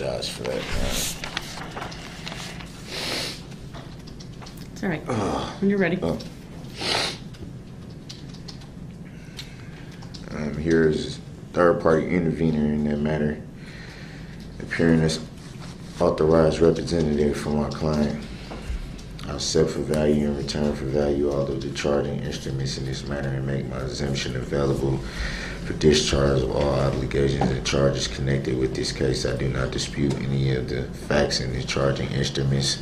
apologize for that. It's all right. When you're ready. Oh. I'm um, here as third party intervener in that matter, appearing as authorized representative for my client. I'll set for value in return for value all of the charging instruments in this matter and make my exemption available for discharge of all obligations and charges connected with this case. I do not dispute any of the facts in the charging instruments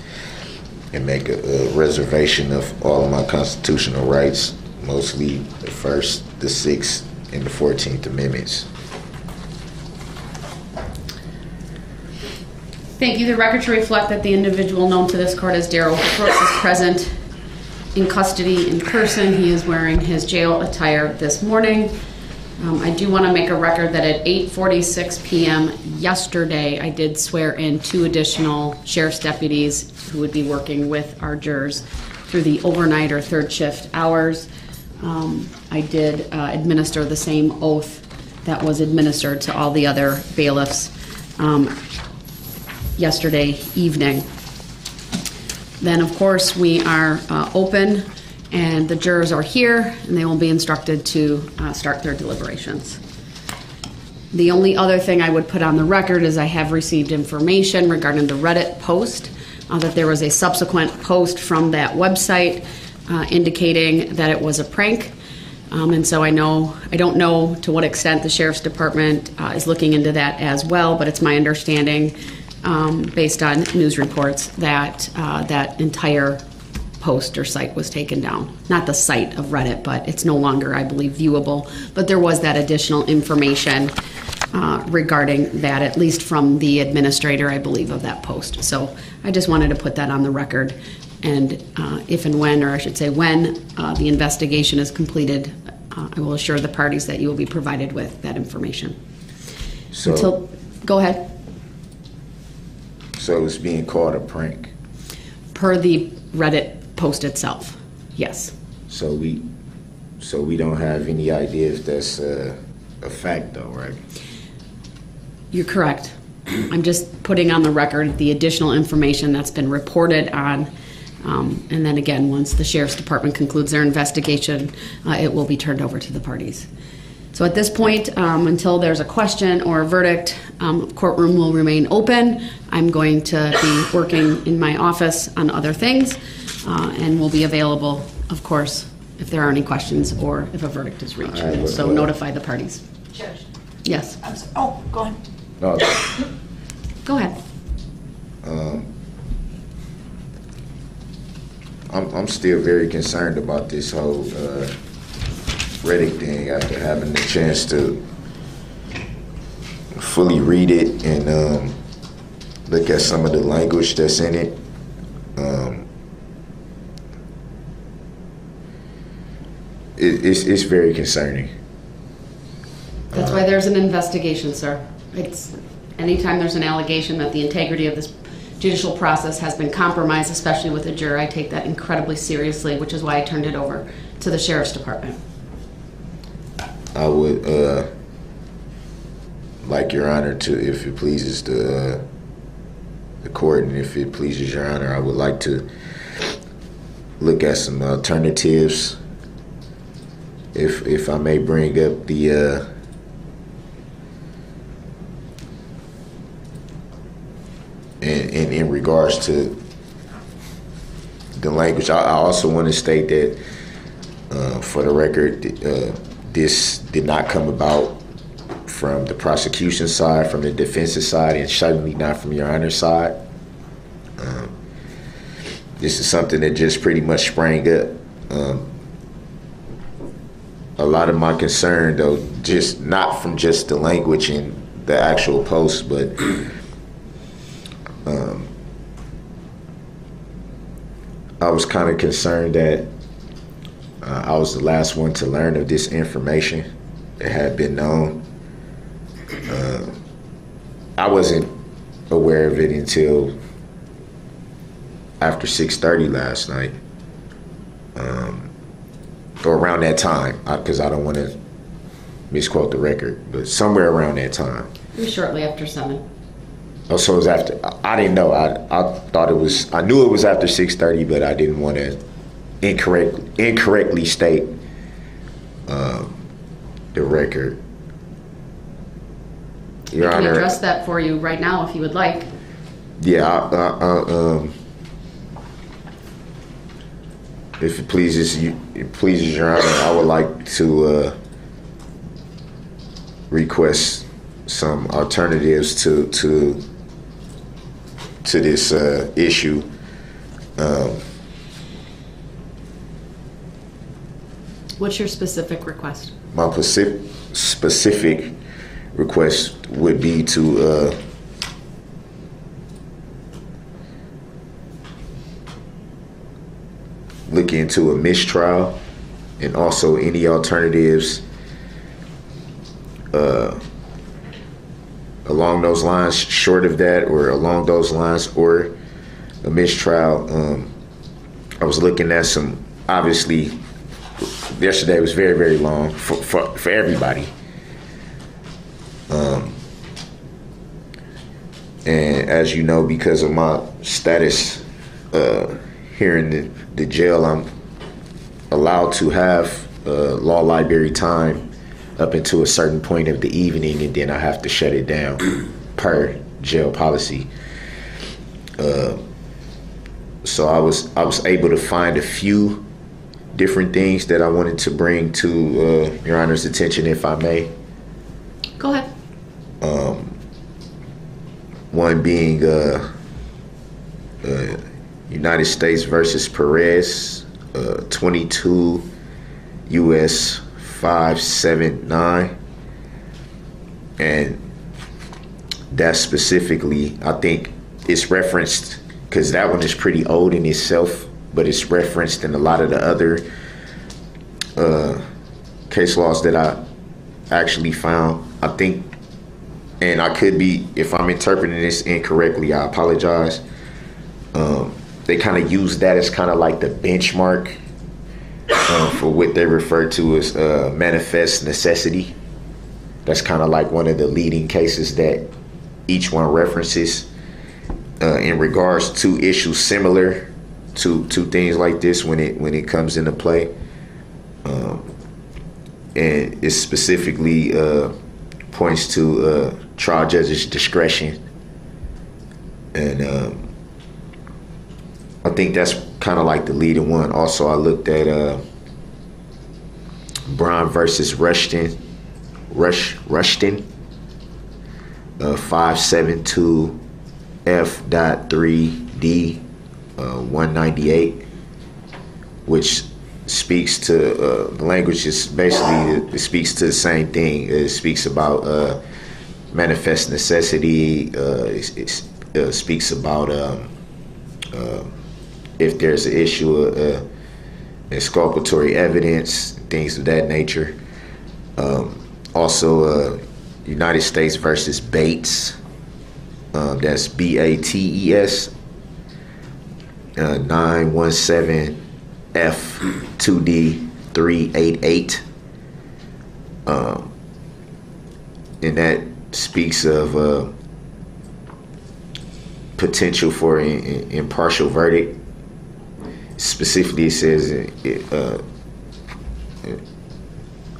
and make a, a reservation of all of my constitutional rights, mostly the first, the sixth, and the fourteenth amendments. Thank you. The record should reflect that the individual known to this court as Darrell Brooks is present in custody in person. He is wearing his jail attire this morning. Um, I do want to make a record that at 8:46 PM yesterday, I did swear in two additional sheriff's deputies who would be working with our jurors through the overnight or third shift hours. Um, I did uh, administer the same oath that was administered to all the other bailiffs. Um, yesterday evening. Then, of course, we are uh, open and the jurors are here and they will be instructed to uh, start their deliberations. The only other thing I would put on the record is I have received information regarding the Reddit post, uh, that there was a subsequent post from that website uh, indicating that it was a prank. Um, and so I know, I don't know to what extent the sheriff's department uh, is looking into that as well, but it's my understanding, um, based on news reports, that uh, that entire post or site was taken down. Not the site of Reddit, but it's no longer, I believe, viewable. But there was that additional information uh, regarding that, at least from the administrator, I believe, of that post. So I just wanted to put that on the record. And uh, if and when, or I should say when, uh, the investigation is completed, uh, I will assure the parties that you will be provided with that information. So, Until, go ahead. so it's being called a prank. Per the Reddit post itself, yes. So we, so we don't have any idea if that's uh, a fact, though, right? You're correct. I'm just putting on the record the additional information that's been reported on. Um, And then again, once the sheriff's department concludes their investigation, uh, it will be turned over to the parties. So at this point, um, until there's a question or a verdict, um, courtroom will remain open. I'm going to be working in my office on other things uh, and will be available, of course, if there are any questions or if a verdict is reached. All right, So well- notify the parties. Judge, Yes, I'm sorry. Oh, go ahead. No, go ahead. I'm, I'm still very concerned about this whole uh, Reddit thing after having the chance to fully read it and um, look at some of the language that's in it. Um, it it's, it's very concerning. That's why there's an investigation, sir. It's, anytime there's an allegation that the integrity of this judicial process has been compromised, especially with a juror, I take that incredibly seriously, which is why I turned it over to the sheriff's department. I would uh, like Your Honor to, if it pleases the uh, the court, and if it pleases Your Honor, I would like to look at some alternatives. If if I may bring up the uh, in, in in regards to the language, I, I also want to state that uh, for the record, uh, this did not come about from the prosecution side, from the defensive side, and certainly not from your honor side. Um, this is something that just pretty much sprang up. Um, a lot of my concern, though, just not from just the language in the actual post, but um, I was kind of concerned that uh, I was the last one to learn of this information. It had been known. Uh, I wasn't aware of it until after 6:30 last night, um, or around that time, because I, I don't want to misquote the record, but somewhere around that time. It was shortly after seven. Oh, so it was after. I, I didn't know. I I thought it was. I knew it was after six thirty, but I didn't want to incorrect incorrectly state um, the record. Your I can Honor, address that for you right now if you would like. yeah, I, I, I, um, if it pleases you, it pleases Your Honor, I would like to uh, request some alternatives to to to this uh, issue. Um, What's your specific request? my specific specific request would be to uh, look into a mistrial and also any alternatives uh, along those lines, short of that, or along those lines, or a mistrial. Um, I was looking at some obviously yesterday was very very long for for, for everybody um and as you know because of my status uh here in the, the jail i'm allowed to have uh, law library time up until a certain point of the evening and then i have to shut it down per jail policy uh so i was i was able to find a few different things that I wanted to bring to uh, Your Honor's attention, if I may. Go ahead. Um, One being uh, uh, United States versus Perez, uh, 22 U.S. 579. And that specifically, I think it's referenced because that one is pretty old in itself, but it's referenced in a lot of the other uh, case laws that I actually found. I think, and I could be, if I'm interpreting this incorrectly, I apologize. Um, they kind of use that as kind of like the benchmark uh, for what they refer to as uh, manifest necessity. That's kind of like one of the leading cases that each one references uh, in regards to issues similar to to things like this when it when it comes into play. Um, and it specifically uh, points to uh, trial judge's discretion, and um, I think that's kind of like the leading one. Also, I looked at uh, Brown versus Rushton, Rush Rushton, uh, five seven two F dot three D uh, one ninety eight, which speaks to uh, the language is basically it speaks to the same thing. It speaks about uh, manifest necessity. Uh, it, it uh, speaks about um, uh, if there's an issue, uh, exculpatory evidence, things of that nature. Um, also, uh, United States versus Bates. Um, that's B A T E S. Uh, 917 F 2D 388. Um, and that speaks of uh, potential for an impartial verdict. Specifically, it says it, uh,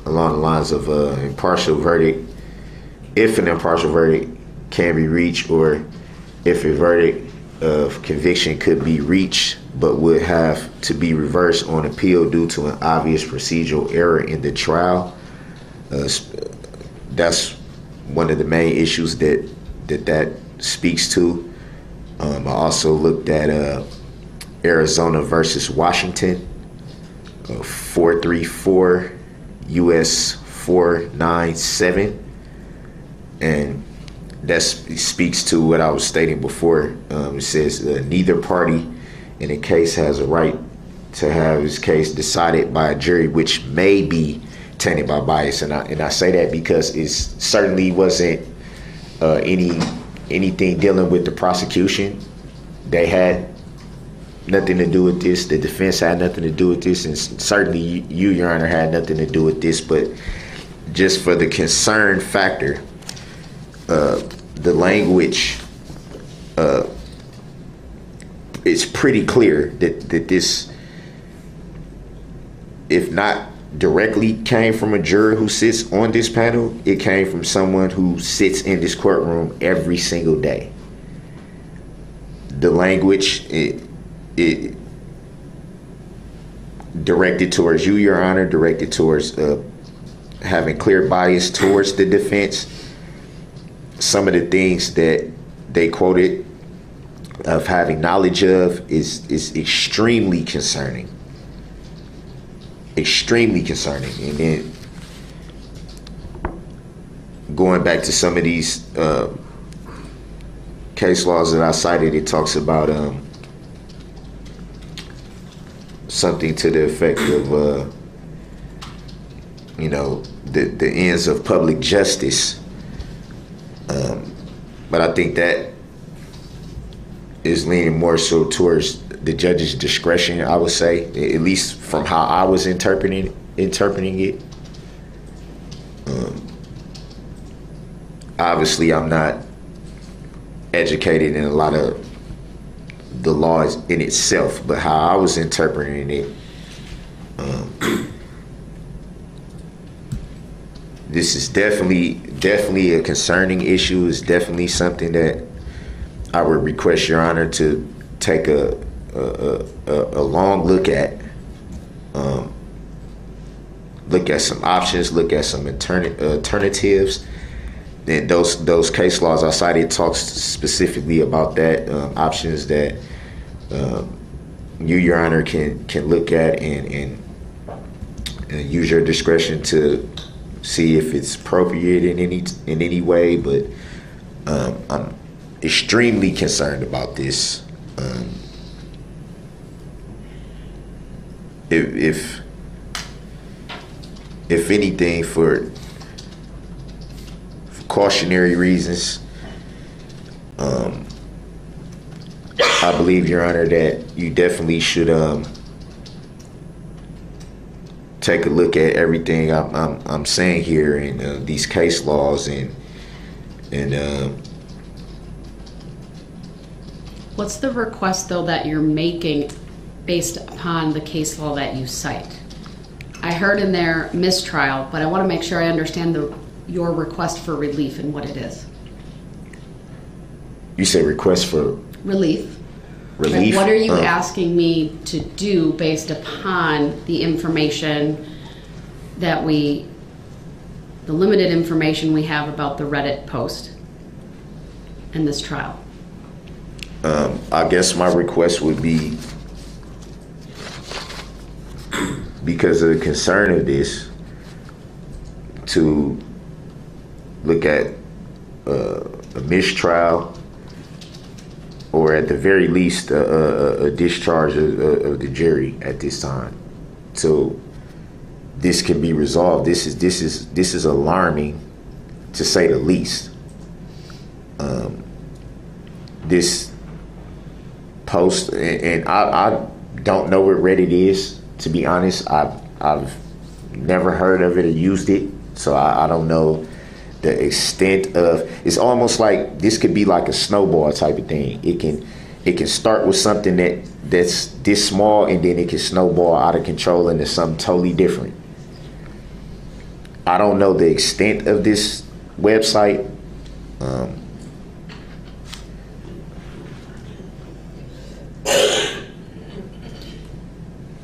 along the lines of uh, impartial verdict. If an impartial verdict can be reached, or if a verdict of conviction could be reached but would have to be reversed on appeal due to an obvious procedural error in the trial. Uh, that's one of the main issues that that, that speaks to. Um, I also looked at uh, Arizona versus Washington, uh, 434 US 497. And that speaks to what I was stating before. Um, it says uh, neither party in a case has a right to have his case decided by a jury, which may be tainted by bias. And I and I say that because it certainly wasn't uh, any anything dealing with the prosecution. They had nothing to do with this. The defense had nothing to do with this, and certainly you, Your Honor, had nothing to do with this. But just for the concern factor, uh, the language uh, it's pretty clear that that this, if not directly came from a juror who sits on this panel, it came from someone who sits in this courtroom every single day. The language it, it directed towards you, Your Honor, directed towards uh, having clear bias towards the defense. Some of the things that they quoted of having knowledge of is is extremely concerning. Extremely concerning, and then going back to some of these uh, case laws that I cited, it talks about um, something to the effect of, uh, you know, the the ends of public justice. Um, but I think that is leaning more so towards the judge's discretion. I would say, at least from how I was interpreting interpreting it. Um, obviously, I'm not educated in a lot of the laws in itself, but how I was interpreting it. Um, this is definitely definitely a concerning issue. It's definitely something that I would request Your Honor to take a a, a, a long look at. Um, look at some options. Look at some alternative alternatives. And those those case laws I cited talks specifically about that um, options that um, you, Your Honor, can can look at and and, and use your discretion to see if it's appropriate in any in any way. But um, I'm extremely concerned about this. Um, if, if if anything, for cautionary reasons, um, I believe, Your Honor, that you definitely should um, take a look at everything I'm, I'm, I'm saying here and uh, these case laws and and. Um, What's the request, though, that you're making based upon the case law that you cite? I heard in there mistrial, but I want to make sure I understand the, your request for relief and what it is. you say request for Relief. relief. What are you Um, asking me to do based upon the information that we, the limited information we have about the Reddit post and this trial? Um, I guess my request would be because of the concern of this to look at uh, a mistrial or at the very least a, a, a discharge of, of the jury at this time. So this can be resolved. This is this is this is alarming to say the least. Um, this post, and, and I, I don't know what Reddit is. To be honest, I've I've never heard of it or used it, so I, I don't know the extent of. It's almost like this could be like a snowball type of thing. It can it can start with something that that's this small, and then it can snowball out of control into something totally different. I don't know the extent of this website. Um,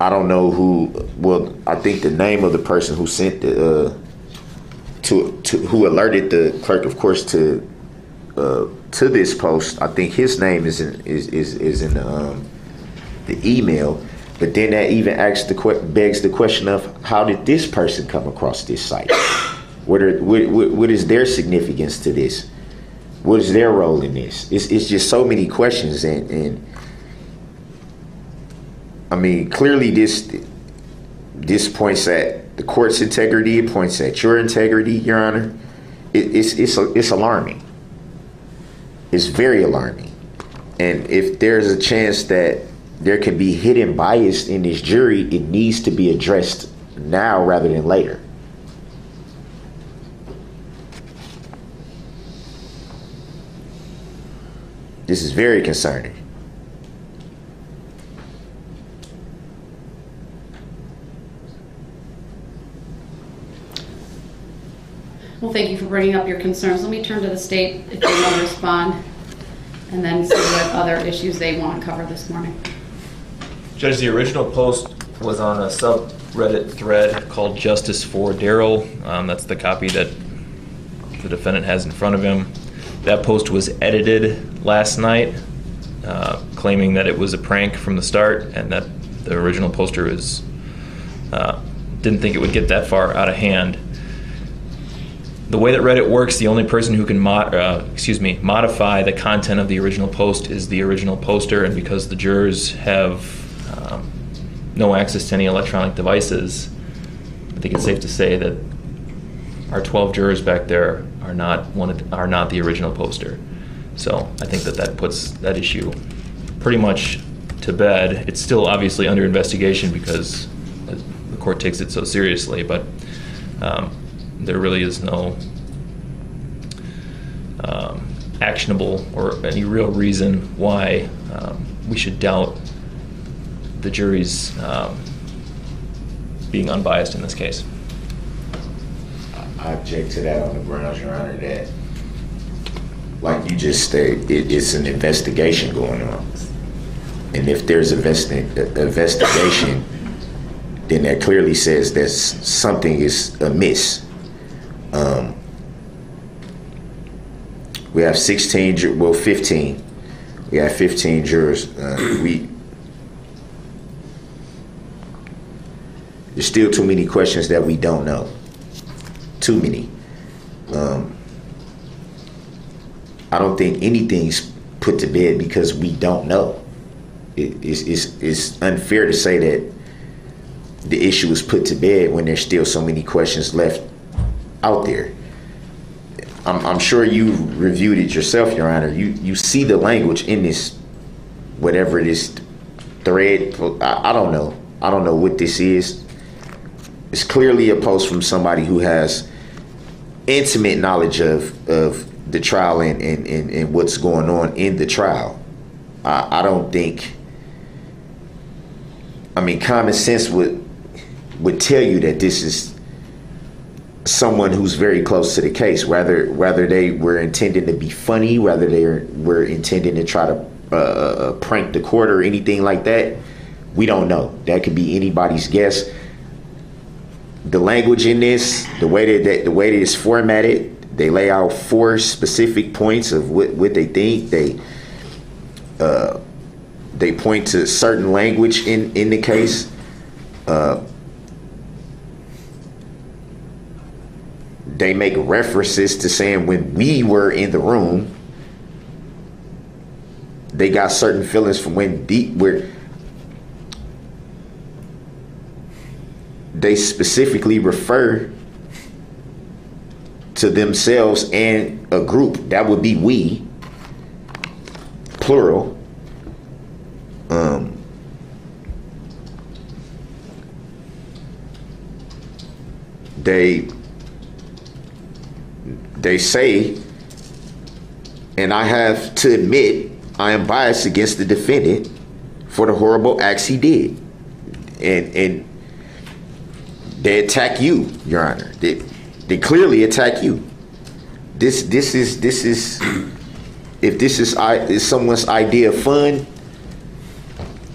I don't know who. Well, I think the name of the person who sent the uh, to to who alerted the clerk, of course, to uh, to this post. I think his name is in is is, is in the, um, the email. But then that even asks the que- begs the question of how did this person come across this site? What are what, what, what is their significance to this? What is their role in this? It's it's just so many questions and and I mean, clearly this this points at the court's integrity. It points at your integrity, Your Honor. It, it's it's it's alarming. It's very alarming. And if there's a chance that there can be hidden bias in this jury, it needs to be addressed now rather than later. This is very concerning. Well, thank you for bringing up your concerns. Let me turn to the state if they want to respond, and then see what other issues they want to cover this morning. Judge, the original post was on a subreddit thread called Justice for Darrell. Um, that's the copy that the defendant has in front of him. That post was edited last night, uh, claiming that it was a prank from the start and that the original poster is uh, didn't think it would get that far out of hand. The way that Reddit works, the only person who can mod, uh, excuse me modify the content of the original post is the original poster, and because the jurors have um, no access to any electronic devices, I think it's safe to say that our 12 jurors back there are not one the, are not the original poster. So I think that that puts that issue pretty much to bed. It's still obviously under investigation because the court takes it so seriously, but um, there really is no um, actionable or any real reason why um, we should doubt the jury's um, being unbiased in this case. I object to that on the grounds, Your Honor, that, like you just stated, it, it's an investigation going on. And if there's investi- investigation, then that clearly says that something is amiss. Um, we have 16, ju- well, 15. We have 15 jurors. Uh, we there's still too many questions that we don't know. Too many. Um, I don't think anything's put to bed because we don't know. It, it's, it's, it's unfair to say that the issue is put to bed when there's still so many questions left out there. I'm, I'm sure you reviewed it yourself, Your Honor. You you see the language in this, whatever it is, thread. I, I don't know. I don't know what this is. It's clearly a post from somebody who has intimate knowledge of of the trial and and, and, and what's going on in the trial. I, I don't think. I mean, common sense would would tell you that this is someone who's very close to the case. Whether whether they were intending to be funny, whether they were intending to try to uh, uh, prank the court or anything like that, we don't know. That could be anybody's guess. The language in this, the way that, that the way that it's formatted, they lay out four specific points of what, what they think. They uh, they point to certain language in in the case. Uh, they make references to saying when we were in the room, they got certain feelings from when deep where they specifically refer to themselves and a group. That would be we plural. Um they they say and I have to admit I am biased against the defendant for the horrible acts he did. And and they attack you your honor. They they clearly attack you. This this is this is if this is i is someone's idea of fun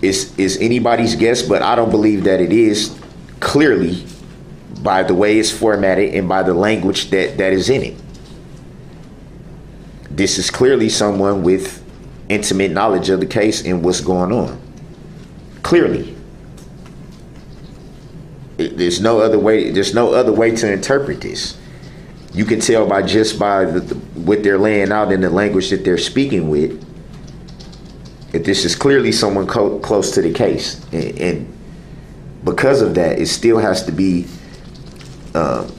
is is anybody's guess but i don't believe that it is clearly by the way it's formatted and by the language that that is in it this is clearly someone with intimate knowledge of the case and what's going on. Clearly. It- there's no other way there's no other way to interpret this. You can tell by just by the, the, what they're laying out in the language that they're speaking with that this is clearly someone co- close to the case. And, and because of that it still has to be um,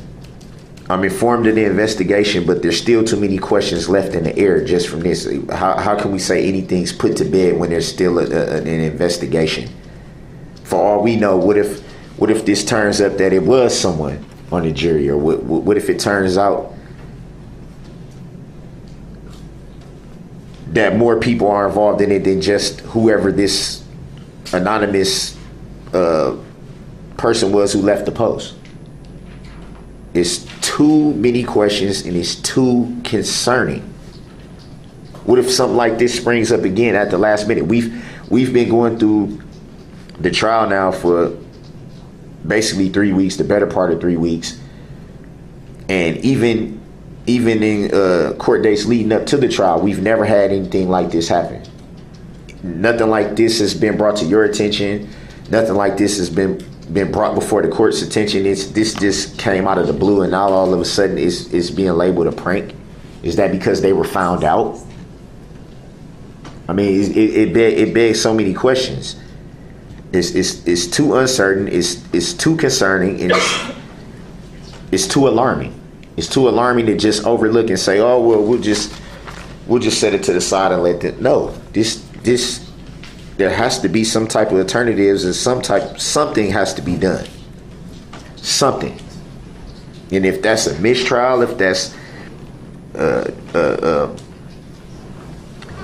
i'm informed of the investigation but there's still too many questions left in the air just from this how, how can we say anything's put to bed when there's still a, a, an investigation for all we know, what if what if this turns up that it was someone on the jury, or what what if it turns out that more people are involved in it than just whoever this anonymous uh, person was who left the post. It's too many questions and it's too concerning. What if something like this springs up again at the last minute? We've we've been going through the trial now for basically three weeks, the better part of three weeks, and even even in uh, court dates leading up to the trial, we've never had anything like this happen. Nothing like this has been brought to your attention. Nothing like this has been been brought before the court's attention. It's this just came out of the blue, and now all of a sudden it's it's being labeled a prank. Is that because they were found out? I mean, it it, it, beg, it begs so many questions. It's, it's, it's too uncertain. It's, it's too concerning, and it's, it's too alarming. It's too alarming to just overlook and say, "Oh well, we'll just we'll just set it to the side and let it." No, this this there has to be some type of alternatives, and some type something has to be done. Something. And if that's a mistrial, if that's uh, uh, uh,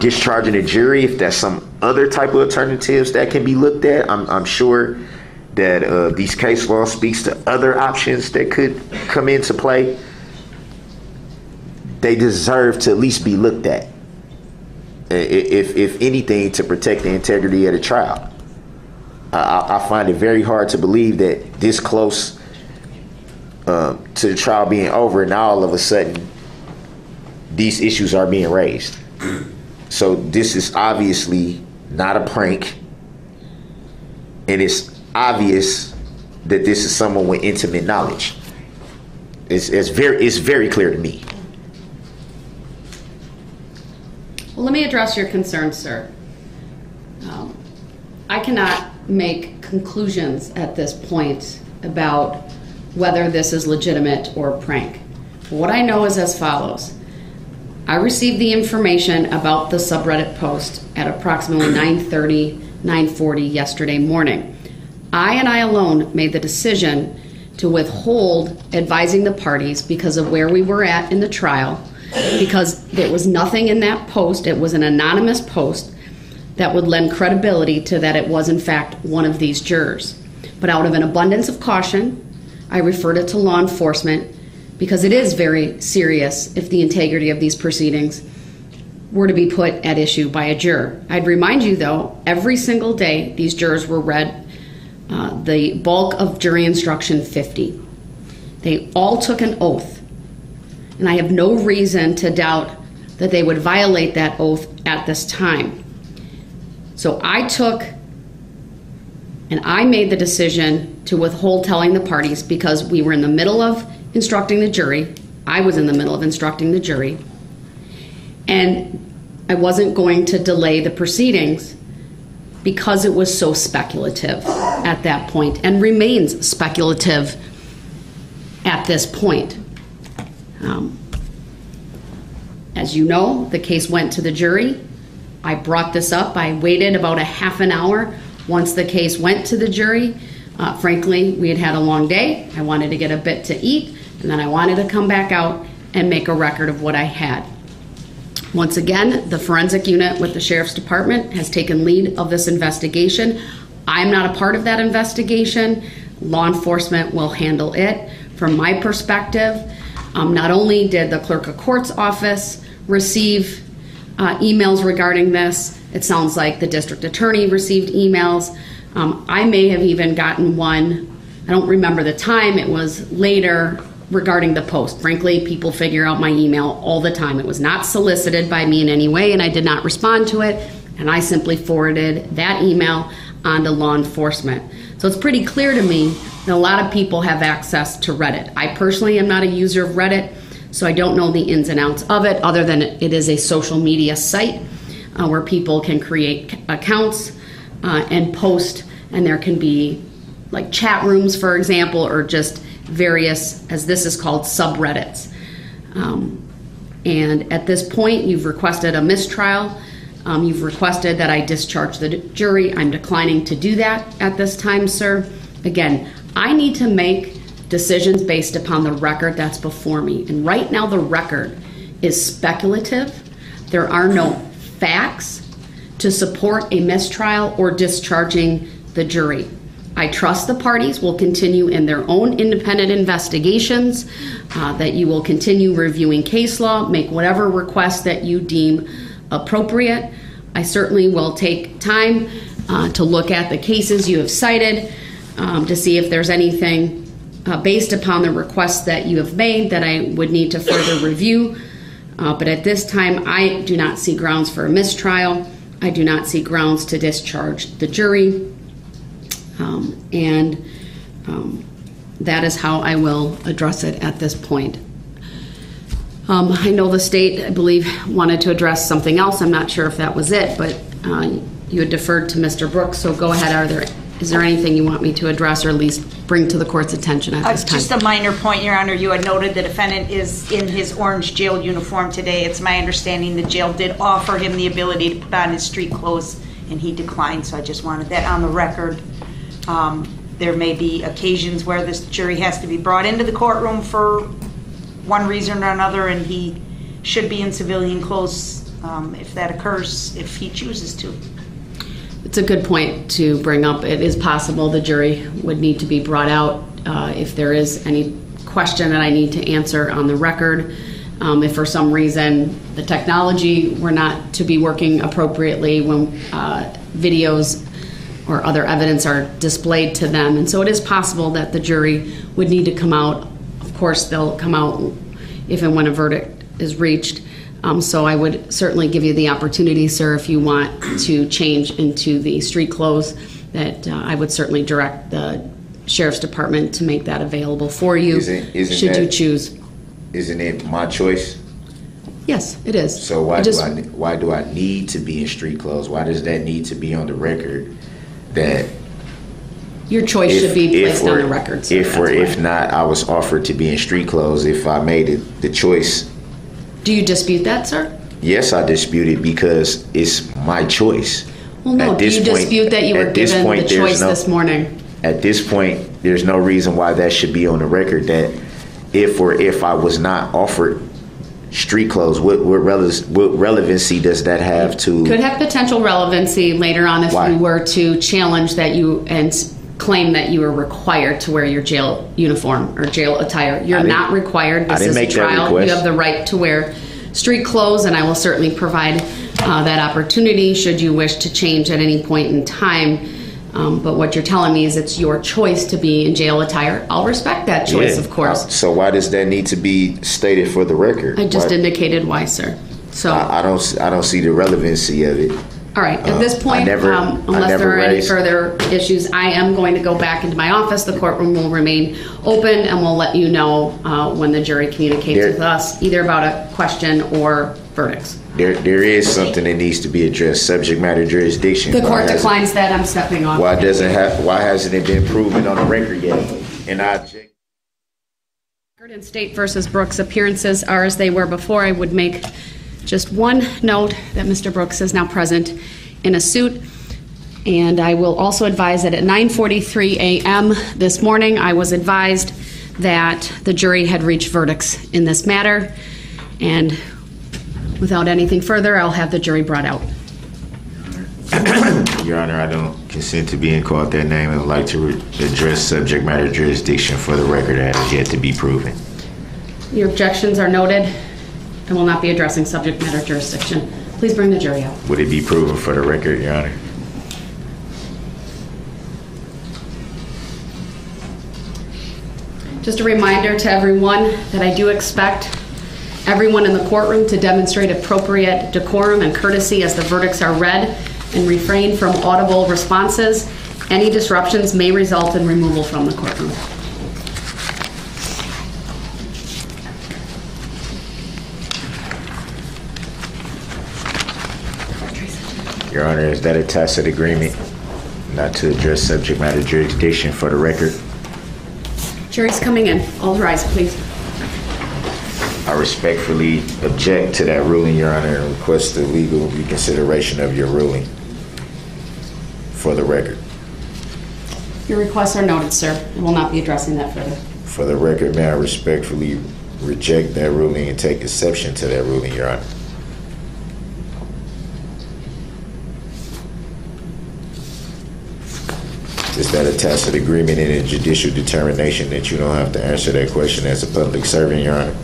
discharging a jury, if that's some other type of alternatives that can be looked at, I'm, I'm sure that uh, these case law speaks to other options that could come into play. They deserve to at least be looked at, if if anything, to protect the integrity of the trial. I, I find it very hard to believe that this close uh, to the trial being over, now all of a sudden these issues are being raised. So this is obviously not a prank, and it's obvious that this is someone with intimate knowledge. It's, it's very it's very clear to me. Well, let me address your concerns, sir. Um, I cannot make conclusions at this point about whether this is legitimate or a prank. What I know is as follows. I received the information about the subreddit post at approximately 9:30, 9:40 yesterday morning. I and I alone made the decision to withhold advising the parties because of where we were at in the trial, because there was nothing in that post. It was an anonymous post that would lend credibility to that it was in fact one of these jurors. But out of an abundance of caution, I referred it to law enforcement because it is very serious if the integrity of these proceedings were to be put at issue by a juror. I'd remind you, though, every single day these jurors were read uh, the bulk of jury instruction 50. They all took an oath, and I have no reason to doubt that they would violate that oath at this time. So I took and I made the decision to withhold telling the parties because we were in the middle of instructing the jury. I was in the middle of instructing the jury. And I wasn't going to delay the proceedings because it was so speculative at that point and remains speculative at this point. Um, as you know, the case went to the jury. I brought this up. I waited about a half an hour once the case went to the jury. Uh, frankly, we had had a long day. I wanted to get a bit to eat, and then I wanted to come back out and make a record of what I had. Once again, the forensic unit with the Sheriff's Department has taken lead of this investigation. I'm not a part of that investigation. Law enforcement will handle it. From my perspective, um, not only did the clerk of court's office receive uh, emails regarding this, it sounds like the district attorney received emails. Um, I may have even gotten one, I don't remember the time, it was later regarding the post. Frankly, people figure out my email all the time. It was not solicited by me in any way, and I did not respond to it, and I simply forwarded that email onto law enforcement. So it's pretty clear to me that a lot of people have access to Reddit. I personally am not a user of Reddit, so I don't know the ins and outs of it, other than it is a social media site uh, where people can create accounts uh, and post, and there can be like chat rooms, for example, or just various, as this is called, subreddits. Um, and at this point, you've requested a mistrial. Um, you've requested that I discharge the jury. I'm declining to do that at this time, sir. Again, I need to make decisions based upon the record that's before me. And right now, the record is speculative. There are no facts to support a mistrial or discharging the jury. I trust the parties will continue in their own independent investigations, uh, that you will continue reviewing case law, make whatever requests that you deem appropriate. I certainly will take time uh, to look at the cases you have cited um, to see if there's anything uh, based upon the requests that you have made that I would need to further review. Uh, But at this time, I do not see grounds for a mistrial. I do not see grounds to discharge the jury. Um, And um, that is how I will address it at this point. Um, I know the state, I believe, wanted to address something else. I'm not sure if that was it, but uh, you had deferred to Mr. Brooks, so go ahead. Are there, is there anything you want me to address or at least bring to the court's attention at Uh, this time? Just a minor point, Your Honor, you had noted the defendant is in his orange jail uniform today. It's my understanding the jail did offer him the ability to put on his street clothes, and he declined, so I just wanted that on the record. Um, There may be occasions where this jury has to be brought into the courtroom for one reason or another, and he should be in civilian clothes um, if that occurs, if he chooses to. It's a good point to bring up. It is possible the jury would need to be brought out uh, if there is any question that I need to answer on the record. Um, If for some reason the technology were not to be working appropriately when uh, videos or other evidence are displayed to them. And so it is possible that the jury would need to come out. Of course, they'll come out if and when a verdict is reached. Um, So I would certainly give you the opportunity, sir, if you want to change into the street clothes, that uh, I would certainly direct the sheriff's department to make that available for you, Isn't- isn't should you that- choose. Isn't it my choice? Yes, it is. So why do just- I why do I need to be in street clothes? Why does that need to be on the record? That Your choice if, should be placed on the record, sir. if or if not, I was offered to be in street clothes. If I made it the choice, Do you dispute that, sir? yes, I dispute it because it's my choice. Well, no, At do you point- dispute that you were given the point, there's choice no- this morning? At this point, there's no reason why that should be on the record. That if or if I was not offered street clothes, what what, what relevancy does that have to? Could have potential relevancy later on if Why? you were to challenge that you and claim that you were required to wear your jail uniform or jail attire. You're not required. This is a trial. You have the right to wear street clothes, and I will certainly provide uh, that opportunity should you wish to change at any point in time. Um, but what you're telling me is it's your choice to be in jail attire. I'll respect that choice, Yeah. of course. So why does that need to be stated for the record? I just Why- indicated why, sir. So. I, I don't. I don't see the relevancy of it. All right, at this Uh, I point, never- um, I unless never there are any raised- further issues, I am going to go back into my office. The courtroom will remain open, and we'll let you know uh, when the jury communicates There- with us, either about a question or verdicts. There, there is something that needs to be addressed. Subject matter jurisdiction. The Why court hasn't- declines that, I'm stepping off. Why doesn't have? Why hasn't it been proven on the record yet? And I object. Record and State versus Brooks appearances are as they were before. I would make just one note that Mr. Brooks is now present in a suit. And I will also advise that at 9:43 a.m. this morning, I was advised that the jury had reached verdicts in this matter. And without anything further, I'll have the jury brought out. Your Honor, I don't consent to being called that name and would like to address subject matter jurisdiction for the record has yet to be proven. Your objections are noted. I will not be addressing subject matter jurisdiction. Please bring the jury up. Would it be proven for the record, Your Honor? Just a reminder to everyone that I do expect everyone in the courtroom to demonstrate appropriate decorum and courtesy as the verdicts are read and refrain from audible responses. Any disruptions may result in removal from the courtroom. Your Honor, is that a tacit agreement not to address subject matter jurisdiction for the record? Jury's coming in. All rise, please. I respectfully object to that ruling, Your Honor, and request the legal reconsideration of your ruling for the record. Your requests are noted, sir. I will not be addressing that further. For the record, may I respectfully reject that ruling and take exception to that ruling, Your Honor? Is that a tacit agreement and a judicial determination that you don't have to answer that question as a public servant, Your Honor?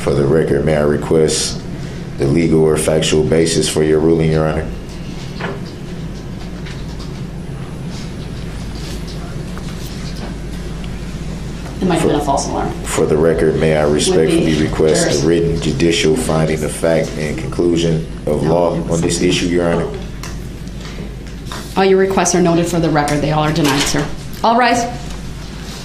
For the record, may I request the legal or factual basis for your ruling, Your Honor? It might have been a false alarm. For the record, may I respectfully request a written judicial finding of fact and conclusion of law on this issue, Your Honor? All your requests are noted for the record. They all are denied, sir. All rise.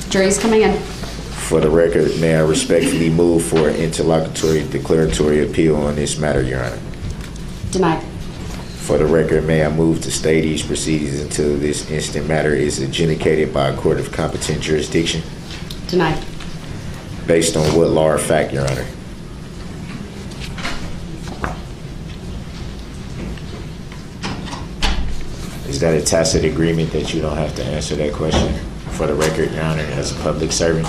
Jury's coming in. For the record, may I respectfully move for an interlocutory declaratory appeal on this matter, Your Honor? Denied. For the record, may I move to stay these proceedings until this instant matter is adjudicated by a court of competent jurisdiction? Denied. Based on what law or fact, Your Honor? Is that a tacit agreement that you don't have to answer that question? For the record, Your Honor, as a public servant?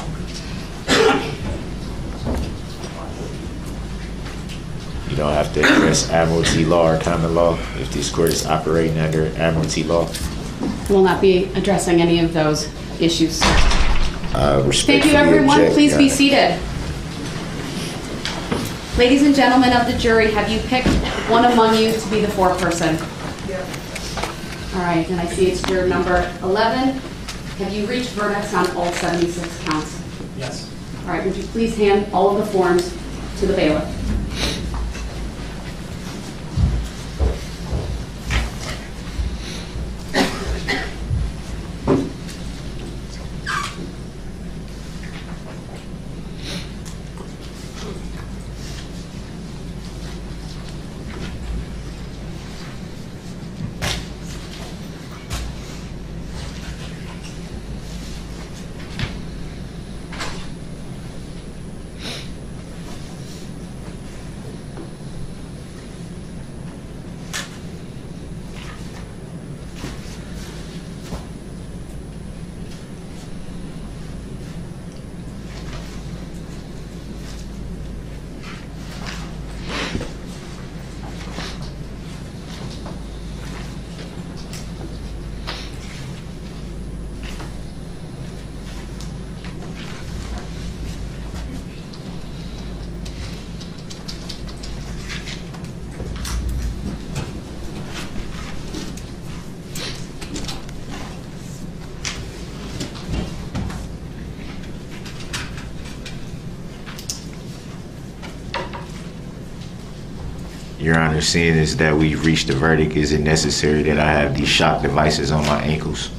You don't have to address admiralty law or common law if this court is operating under admiralty law? We will not be addressing any of those issues, sir. Uh, Thank respectfully you, everyone. object, Please Your be seated. Ladies and gentlemen of the jury, have you picked one among you to be the foreperson? Yeah. All right, and I see it's juror number 11. Have you reached verdicts on all 76 counts? Yes. All right, would you please hand all of the forms to the bailiff? Seeing as that we've reached a verdict, is it necessary that I have these shock devices on my ankles?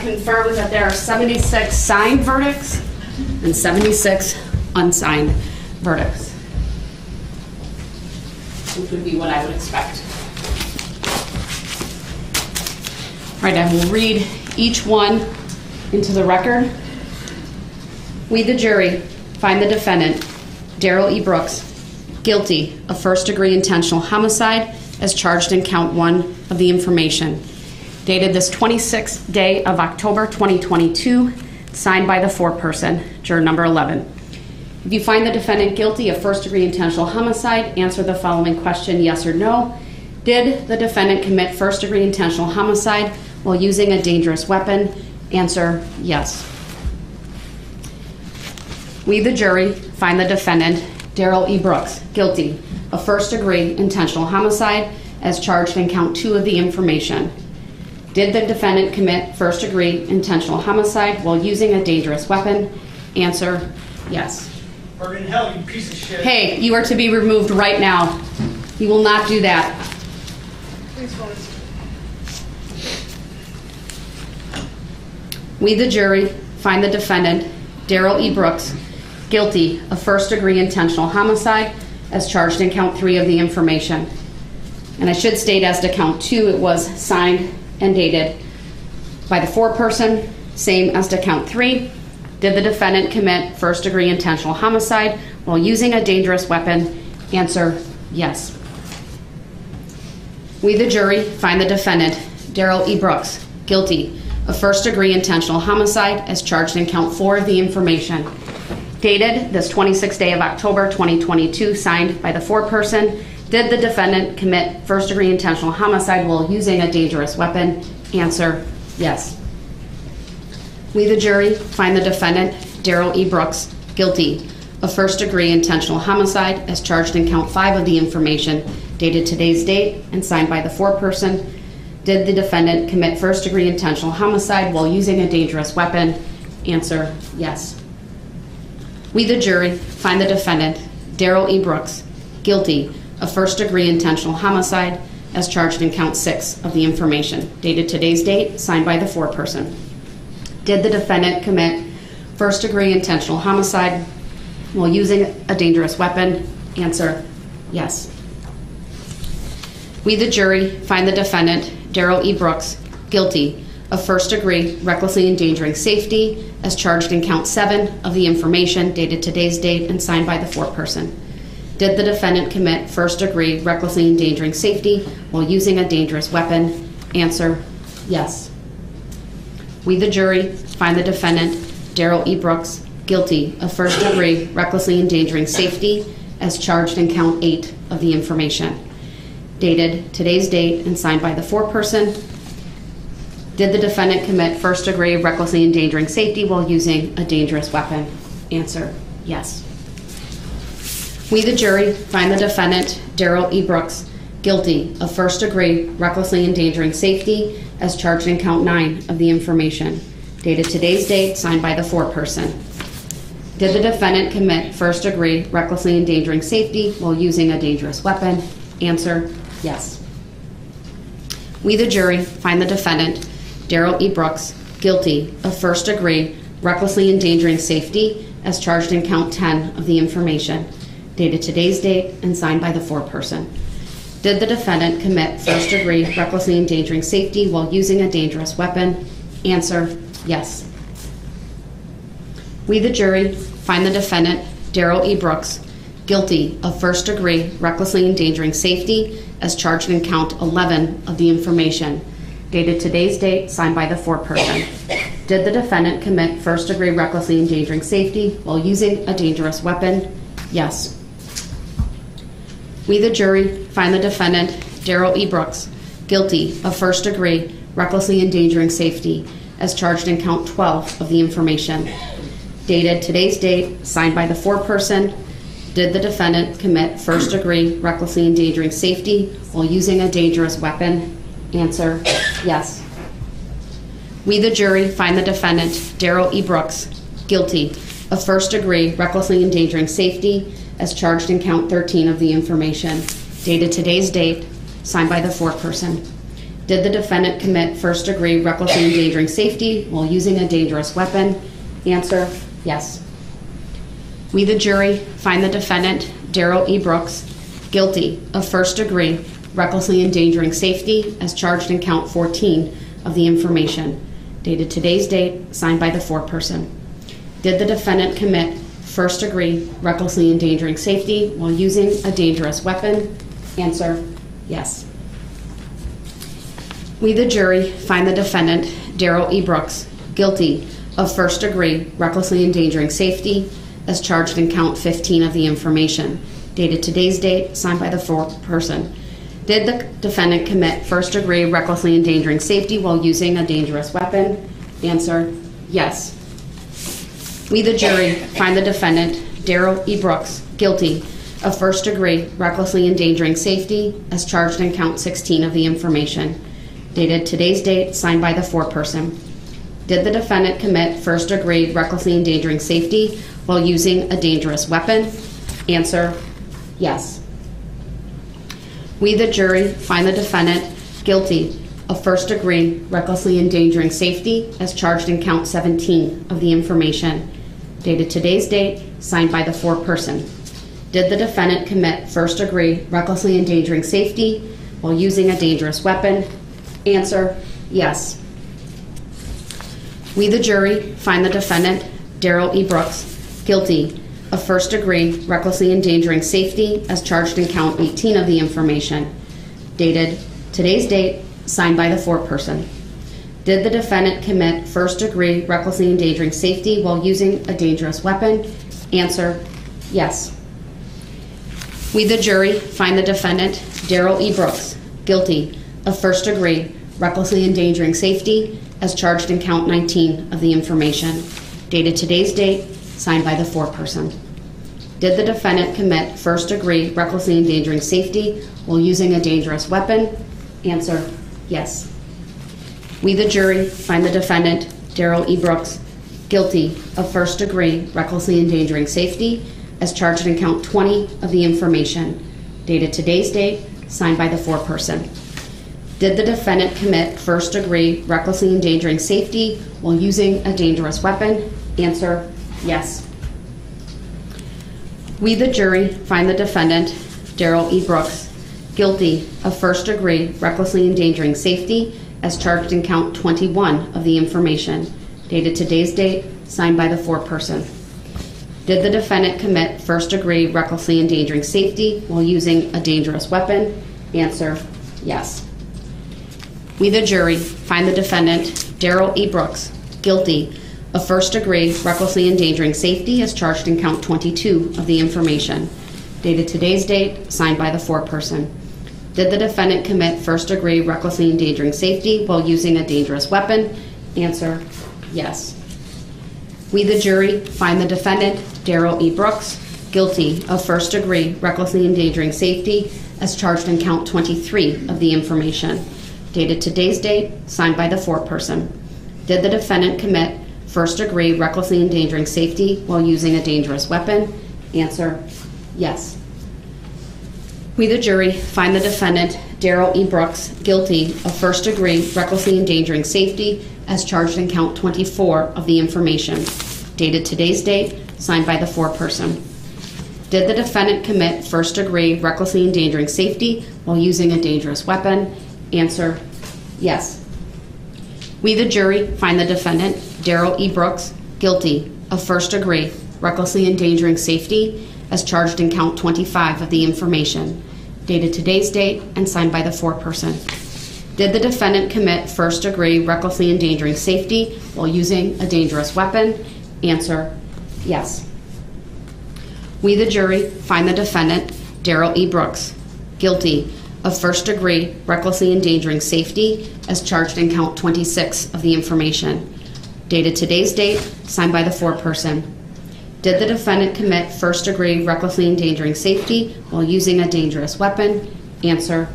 Confirmed that there are 76 signed verdicts and 76 unsigned verdicts. Which would be what I would expect. All right, I will read each one into the record. We, the jury, find the defendant, Darrell E. Brooks, guilty of first-degree intentional homicide as charged in count one of the information, dated this 26th day of October 2022, signed by the foreperson, juror number 11. If you find the defendant guilty of first-degree intentional homicide, answer the following question, yes or no. Did the defendant commit first-degree intentional homicide while using a dangerous weapon? Answer, yes. We, the jury, find the defendant, Darrell E. Brooks, guilty of first-degree intentional homicide as charged in count two of the information. Did the defendant commit first-degree intentional homicide while using a dangerous weapon? Answer, yes. Burn in hell, you piece of shit. Hey, you are to be removed right now. You will not do that. We, the jury, find the defendant, Darrell E. Brooks, guilty of first-degree intentional homicide as charged in count three of the information. And I should state as to count two, it was signed and dated by the foreperson, same as to count three. Did the defendant commit first-degree intentional homicide while using a dangerous weapon? Answer, yes. We, the jury, find the defendant, Darrell E. Brooks, guilty of first-degree intentional homicide as charged in count four of the information. Dated this 26th day of October 2022, signed by the foreperson. Did the defendant commit first-degree intentional homicide while using a dangerous weapon? Answer, yes. We, the jury, find the defendant, Darrell E. Brooks, guilty of first-degree intentional homicide as charged in count five of the information dated today's date and signed by the foreperson. Did the defendant commit first-degree intentional homicide while using a dangerous weapon? Answer, yes. We, the jury, find the defendant, Darrell E. Brooks, guilty of first-degree intentional homicide as charged in count six of the information dated today's date, signed by the foreperson. Did the defendant commit first-degree intentional homicide while using a dangerous weapon? Answer, yes. We, the jury, find the defendant, Darrell E. Brooks, guilty of first-degree recklessly endangering safety as charged in count seven of the information dated today's date and signed by the foreperson. Did the defendant commit first-degree recklessly endangering safety while using a dangerous weapon? Answer, yes. We, the jury, find the defendant, Darrell E. Brooks, guilty of first-degree recklessly endangering safety as charged in count eight of the information. Dated today's date and signed by the foreperson. Did the defendant commit first-degree recklessly endangering safety while using a dangerous weapon? Answer, yes. We, the jury, find the defendant, Darrell E. Brooks, guilty of first-degree recklessly endangering safety as charged in count nine of the information, dated today's date, signed by the foreperson. Did the defendant commit first-degree recklessly endangering safety while using a dangerous weapon? Answer, yes. We, the jury, find the defendant, Darrell E. Brooks, guilty of first-degree recklessly endangering safety as charged in count 10 of the information, dated today's date and signed by the foreperson. Did the defendant commit first-degree recklessly endangering safety while using a dangerous weapon? Answer, yes. We, the jury, find the defendant, Darrell E. Brooks, guilty of first-degree recklessly endangering safety as charged in count 11 of the information, dated today's date, signed by the foreperson. Did the defendant commit first-degree recklessly endangering safety while using a dangerous weapon? Yes. We, the jury, find the defendant, Darrell E. Brooks, guilty of first-degree recklessly endangering safety as charged in count 12 of the information. Dated today's date, signed by the foreperson. Did the defendant commit first-degree recklessly endangering safety while using a dangerous weapon? Answer, yes. We, the jury, find the defendant, Darrell E. Brooks, guilty of first-degree recklessly endangering safety as charged in count 13 of the information, dated today's date, signed by the foreperson. Did the defendant commit first degree recklessly endangering safety while using a dangerous weapon? Answer, yes. We, the jury, find the defendant, Darrell E. Brooks, guilty of first degree recklessly endangering safety as charged in count 14 of the information, dated today's date, signed by the foreperson. Did the defendant commit first degree recklessly endangering safety while using a dangerous weapon? Answer, yes. We, the jury, find the defendant, Darrell E. Brooks, guilty of first degree recklessly endangering safety as charged in count 15 of the information, dated today's date, signed by the foreperson. Did the defendant commit first degree recklessly endangering safety while using a dangerous weapon? Answer, yes. We, the jury, find the defendant, Darrell E. Brooks, guilty of first degree recklessly endangering safety as charged in count 16 of the information, dated today's date, signed by the foreperson. Did the defendant commit first degree recklessly endangering safety while using a dangerous weapon? Answer, yes. We, the jury, find the defendant guilty of first degree recklessly endangering safety as charged in count 17 of the information, dated today's date, signed by the foreperson. Did the defendant commit first degree recklessly endangering safety while using a dangerous weapon? Answer, yes. We, the jury, find the defendant, Darrell E. Brooks, guilty of first degree recklessly endangering safety as charged in count 18 of the information, dated today's date, signed by the foreperson. Did the defendant commit first degree recklessly endangering safety while using a dangerous weapon? Answer, yes. We, the jury, find the defendant, Darrell E. Brooks, guilty of first degree recklessly endangering safety as charged in count 19 of the information, dated today's date, signed by the foreperson. Did the defendant commit first degree recklessly endangering safety while using a dangerous weapon? Answer, yes. We, the jury, find the defendant, Darrell E. Brooks, guilty of first degree recklessly endangering safety as charged in count 20 of the information, dated today's date, signed by the foreperson. Did the defendant commit first degree recklessly endangering safety while using a dangerous weapon? Answer, yes. We, the jury, find the defendant, Darrell E. Brooks, guilty of first degree recklessly endangering safety as charged in count 21 of the information, dated today's date, signed by the foreperson. Did the defendant commit first degree recklessly endangering safety while using a dangerous weapon? Answer, yes. We, the jury, find the defendant, Darrell E. Brooks, guilty of first degree recklessly endangering safety as charged in count 22 of the information, dated today's date, signed by the foreperson. Did the defendant commit first degree recklessly endangering safety while using a dangerous weapon? Answer, yes. We, the jury, find the defendant, Darrell E. Brooks, guilty of first degree recklessly endangering safety as charged in count 23 of the information, dated today's date, signed by the foreperson. Did the defendant commit first degree recklessly endangering safety while using a dangerous weapon? Answer, yes. We, the jury, find the defendant, Darrell E. Brooks, guilty of first degree recklessly endangering safety as charged in count 24 of the information, dated today's date, signed by the foreperson. Did the defendant commit first degree recklessly endangering safety while using a dangerous weapon? Answer, yes. We, the jury, find the defendant, Darrell E. Brooks, guilty of first degree recklessly endangering safety as charged in count 25 of the information, dated today's date and signed by the foreperson. Did the defendant commit first degree recklessly endangering safety while using a dangerous weapon? Answer, yes. We, the jury, find the defendant, Darrell E. Brooks, guilty of first degree recklessly endangering safety as charged in count 26 of the information, dated today's date, signed by the foreperson. Did the defendant commit first degree recklessly endangering safety while using a dangerous weapon? Answer,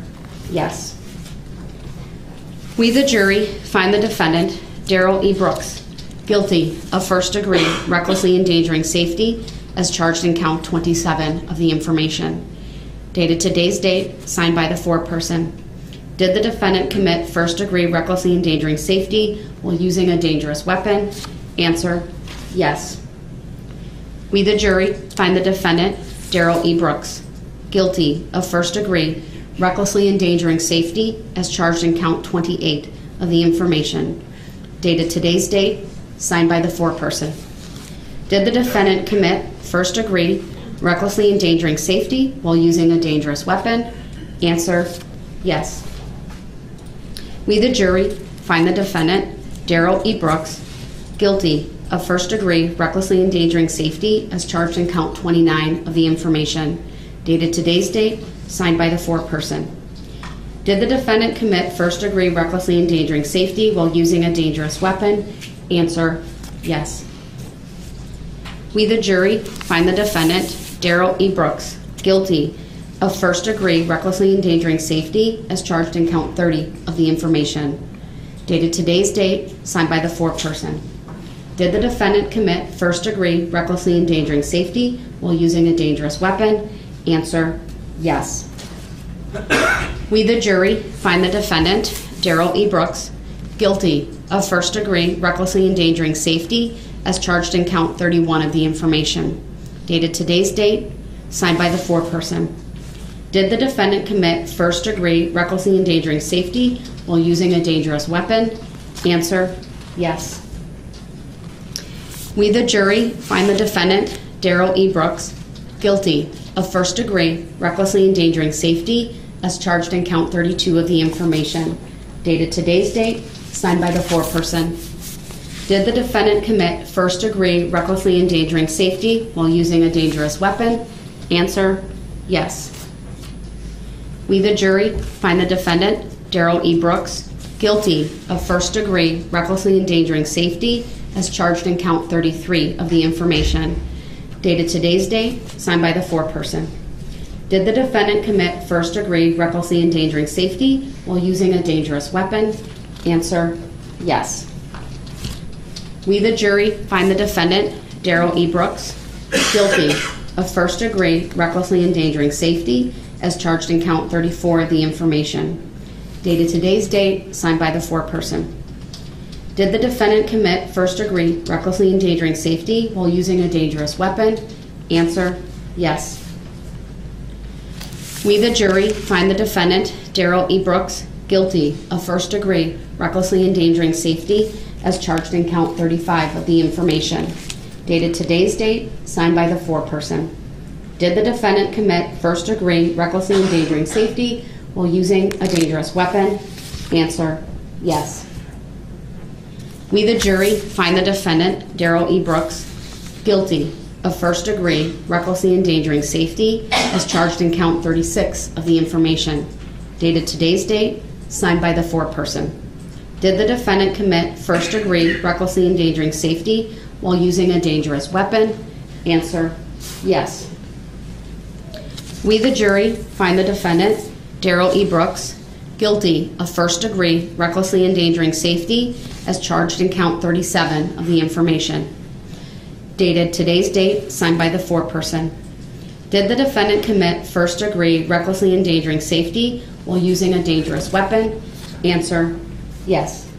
yes. We, the jury, find the defendant, Darrell E. Brooks, guilty of first degree recklessly endangering safety as charged in count 27 of the information, dated today's date, signed by the foreperson. Did the defendant commit first degree recklessly endangering safety while using a dangerous weapon? Answer, yes. We, the jury, find the defendant, Darrell E. Brooks, guilty of first degree recklessly endangering safety as charged in count 28 of the information, dated today's date, signed by the foreperson. Did the defendant commit first degree recklessly endangering safety while using a dangerous weapon? Answer, yes. We, the jury, find the defendant, Darrell E. Brooks, guilty of first degree recklessly endangering safety as charged in count 29 of the information, dated today's date, signed by the foreperson. Did the defendant commit first degree recklessly endangering safety while using a dangerous weapon? Answer, yes. We, the jury, find the defendant, darrell E. Brooks, guilty of first degree recklessly endangering safety as charged in count 30 of the information, dated today's date, signed by the foreperson. Did the defendant commit first degree recklessly endangering safety while using a dangerous weapon? Answer, yes. We, the jury, find the defendant, Darrell E. Brooks, guilty of first degree recklessly endangering safety as charged in count 31 of the information, dated today's date, signed by the foreperson. Did the defendant commit first degree recklessly endangering safety while using a dangerous weapon? Answer, yes. We, the jury, find the defendant, Darrell E. Brooks, guilty of first degree recklessly endangering safety as charged in count 32 of the information, dated today's date, signed by the foreperson. Did the defendant commit first degree recklessly endangering safety while using a dangerous weapon? Answer, yes. We, the jury, find the defendant, Darrell E. Brooks, guilty of first degree recklessly endangering safety as charged in count 33 of the information, dated today's date, signed by the foreperson. Did the defendant commit first degree recklessly endangering safety while using a dangerous weapon? Answer, yes. We, the jury, find the defendant, Darrell E. Brooks, guilty of first degree recklessly endangering safety as charged in count 34 of the information, dated today's date, signed by the foreperson. Did the defendant commit first degree recklessly endangering safety while using a dangerous weapon? Answer, yes. We, the jury, find the defendant, Darrell E. Brooks, guilty of first degree recklessly endangering safety as charged in count 35 of the information, dated today's date, signed by the foreperson. Did the defendant commit first degree recklessly endangering safety while using a dangerous weapon? Answer, yes. We, the jury, find the defendant, Darrell E. Brooks, guilty of first degree recklessly endangering safety as charged in count 36 of the information, dated today's date, signed by the foreperson. Did the defendant commit first degree recklessly endangering safety while using a dangerous weapon? Answer, yes. We, the jury, find the defendant, Darrell E. Brooks, guilty of first degree recklessly endangering safety as charged in count 37 of the information, dated today's date, signed by the foreperson. Did the defendant commit first degree recklessly endangering safety while using a dangerous weapon? Answer, yes.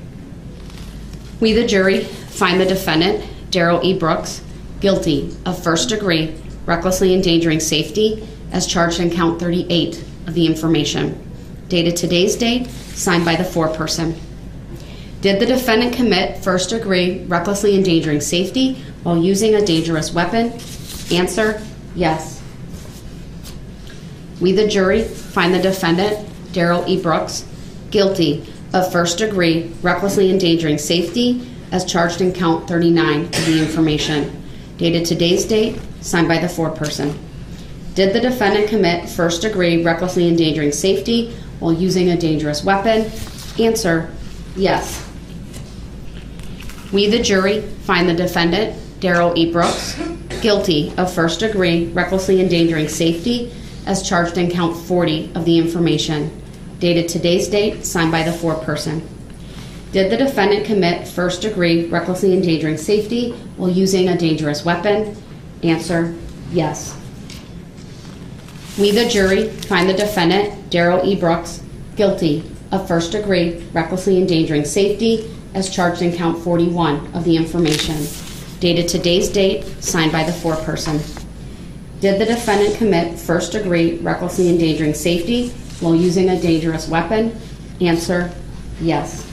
We, the jury, find the defendant, Darrell E. Brooks, guilty of first degree recklessly endangering safety as charged in count 38 of the information, dated today's date, signed by the foreperson. Did the defendant commit first degree recklessly endangering safety while using a dangerous weapon? Answer, yes. We, the jury, find the defendant, Darrell E. Brooks, guilty of first degree recklessly endangering safety as charged in count 39 of the information, dated today's date, signed by the foreperson. Did the defendant commit first degree recklessly endangering safety while using a dangerous weapon? Answer, yes. We, the jury, find the defendant, Darrell E. Brooks, guilty of first degree recklessly endangering safety as charged in count 40 of the information, dated today's date, signed by the foreperson. Did the defendant commit first degree recklessly endangering safety while using a dangerous weapon? Answer, yes. We, the jury, find the defendant, Darrell E. Brooks, guilty of first degree recklessly endangering safety as charged in count 41 of the information, dated today's date, signed by the foreperson. Did the defendant commit first degree recklessly endangering safety while using a dangerous weapon? Answer, yes.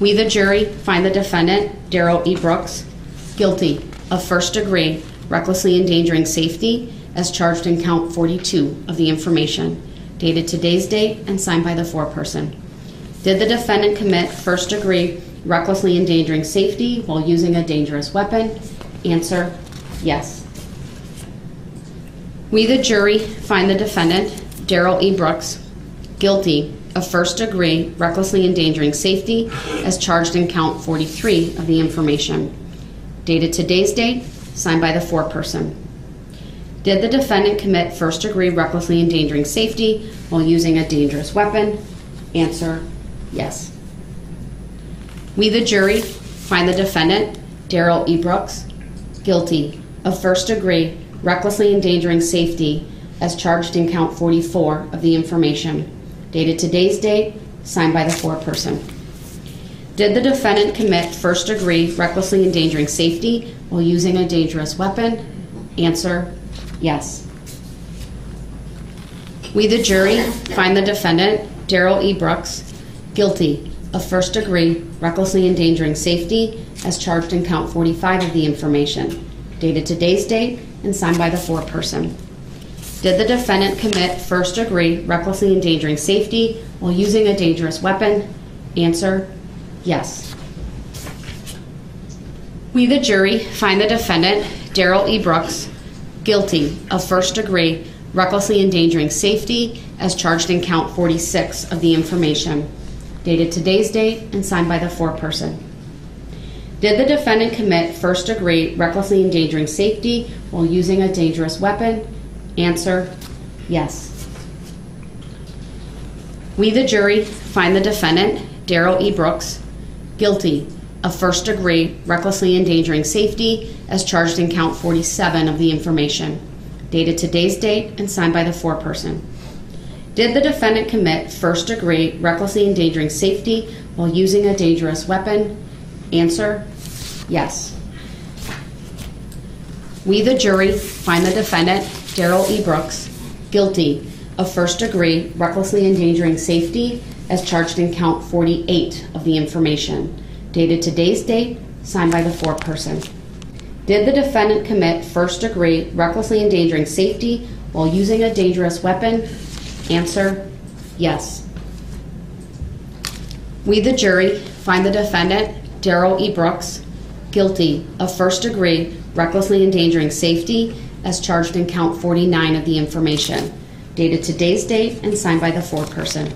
We, the jury, find the defendant, Darrell E. Brooks, guilty of first degree recklessly endangering safety as charged in count 42 of the information, dated today's date and signed by the foreperson. Did the defendant commit first degree recklessly endangering safety while using a dangerous weapon? Answer, yes. We, the jury, find the defendant, Darrell E. Brooks, guilty of first degree recklessly endangering safety as charged in count 43 of the information, dated today's date, signed by the foreperson. Did the defendant commit first degree recklessly endangering safety while using a dangerous weapon? Answer, yes. We, the jury, find the defendant, Darrell E. Brooks, guilty of first degree recklessly endangering safety as charged in count 44 of the information, dated today's date, signed by the foreperson. Did the defendant commit first degree recklessly endangering safety while using a dangerous weapon? Answer, yes. We, the jury, find the defendant, Darrell E. Brooks, guilty of first degree recklessly endangering safety as charged in count 45 of the information, dated today's date and signed by the foreperson. Did the defendant commit first degree recklessly endangering safety while using a dangerous weapon? Answer, yes. We, the jury, find the defendant, Darrell E. Brooks, guilty of first degree recklessly endangering safety as charged in count 46 of the information, dated today's date and signed by the foreperson. Did the defendant commit first degree recklessly endangering safety while using a dangerous weapon? Answer, yes. We, the jury, find the defendant, Darrell E. Brooks, guilty of first degree recklessly endangering safety as charged in count 47 of the information, dated today's date and signed by the foreperson. Did the defendant commit first degree recklessly endangering safety while using a dangerous weapon? Answer, yes. We, the jury, find the defendant, Darrell E. Brooks, guilty of first degree recklessly endangering safety as charged in count 48 of the information, dated today's date, signed by the foreperson. Did the defendant commit first degree recklessly endangering safety while using a dangerous weapon? Answer, yes. We, the jury, find the defendant, Darrell E. Brooks, guilty of first degree recklessly endangering safety as charged in count 49 of the information, dated today's date and signed by the foreperson.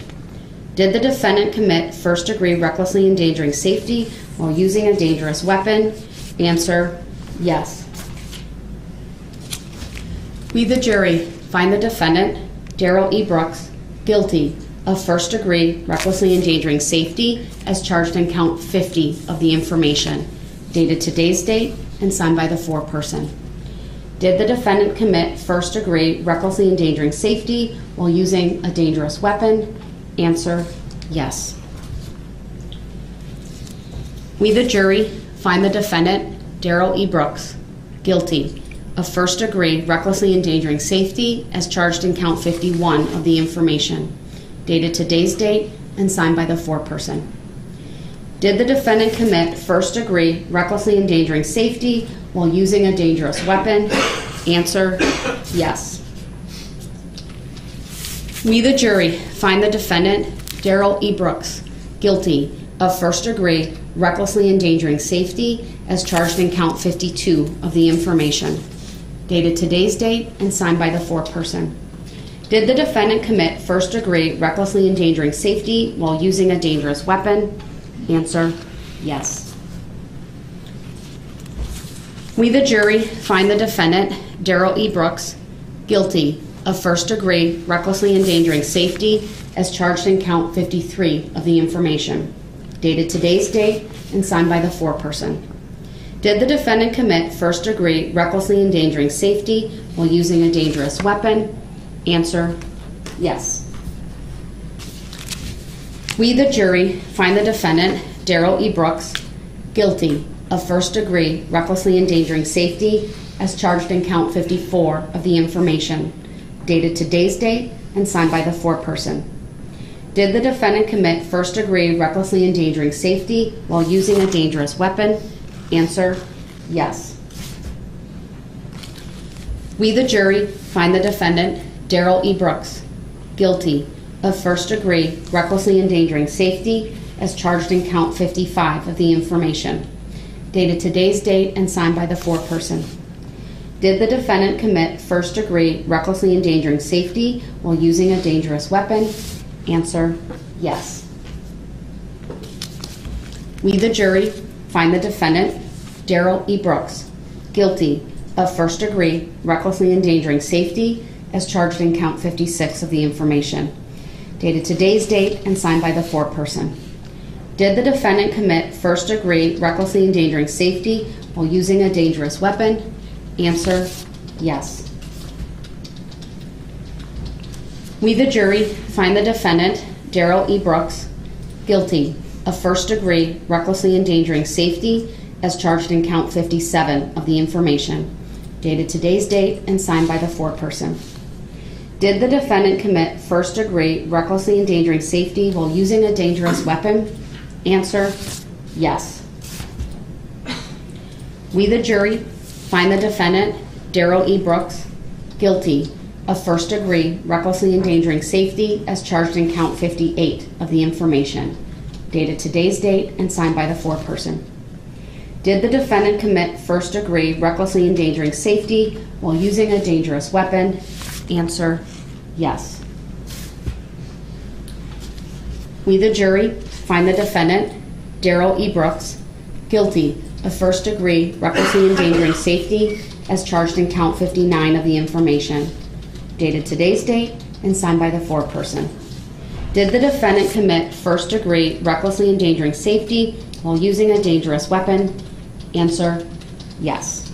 Did the defendant commit first degree recklessly endangering safety while using a dangerous weapon? Answer, yes. We, the jury, find the defendant, Darrell E. Brooks, guilty of first degree recklessly endangering safety as charged in count 50 of the information, dated today's date and signed by the foreperson. Did the defendant commit first degree recklessly endangering safety while using a dangerous weapon? Answer, yes. We, the jury, find the defendant, Darrell E. Brooks, guilty of first degree recklessly endangering safety as charged in count 51 of the information, dated today's date and signed by the foreperson. Did the defendant commit first degree recklessly endangering safety while using a dangerous weapon? Answer, yes. We, the jury, find the defendant, Darrell E. Brooks, guilty of first degree recklessly endangering safety as charged in count 52 of the information, dated today's date and signed by the foreperson. Did the defendant commit first degree recklessly endangering safety while using a dangerous weapon? Answer, yes. We, the jury, find the defendant, Darrell E. Brooks, guilty of first degree recklessly endangering safety as charged in count 53 of the information, dated today's date and signed by the foreperson. Did the defendant commit first degree recklessly endangering safety while using a dangerous weapon? Answer, yes. We, the jury, find the defendant, Darrell E. Brooks, guilty of first degree recklessly endangering safety as charged in count 54 of the information, dated today's date and signed by the foreperson. Did the defendant commit first degree recklessly endangering safety while using a dangerous weapon? Answer, yes. We, the jury, find the defendant, Darrell E. Brooks, guilty of first degree recklessly endangering safety as charged in count 55 of the information, dated today's date and signed by the foreperson. Did the defendant commit first degree recklessly endangering safety while using a dangerous weapon? Answer, yes. We, the jury, find the defendant, Darrell E. Brooks, guilty of first degree recklessly endangering safety as charged in count 56 of the information, dated today's date and signed by the foreperson. Did the defendant commit first degree recklessly endangering safety while using a dangerous weapon? Answer, yes. We, the jury, find the defendant, Darrell E. Brooks, guilty of first degree recklessly endangering safety as charged in count 57 of the information, dated today's date and signed by the foreperson. Did the defendant commit first degree recklessly endangering safety while using a dangerous weapon? Answer, yes. We, the jury, find the defendant, Darrell E. Brooks, guilty of first degree recklessly endangering safety as charged in count 58 of the information, dated today's date and signed by the foreperson. Did the defendant commit first degree recklessly endangering safety while using a dangerous weapon? Answer, yes. We, the jury, find the defendant, Darrell E. Brooks, guilty of first degree recklessly endangering safety as charged in count 59 of the information, dated today's date and signed by the foreperson. Did the defendant commit first degree recklessly endangering safety while using a dangerous weapon? Answer, yes.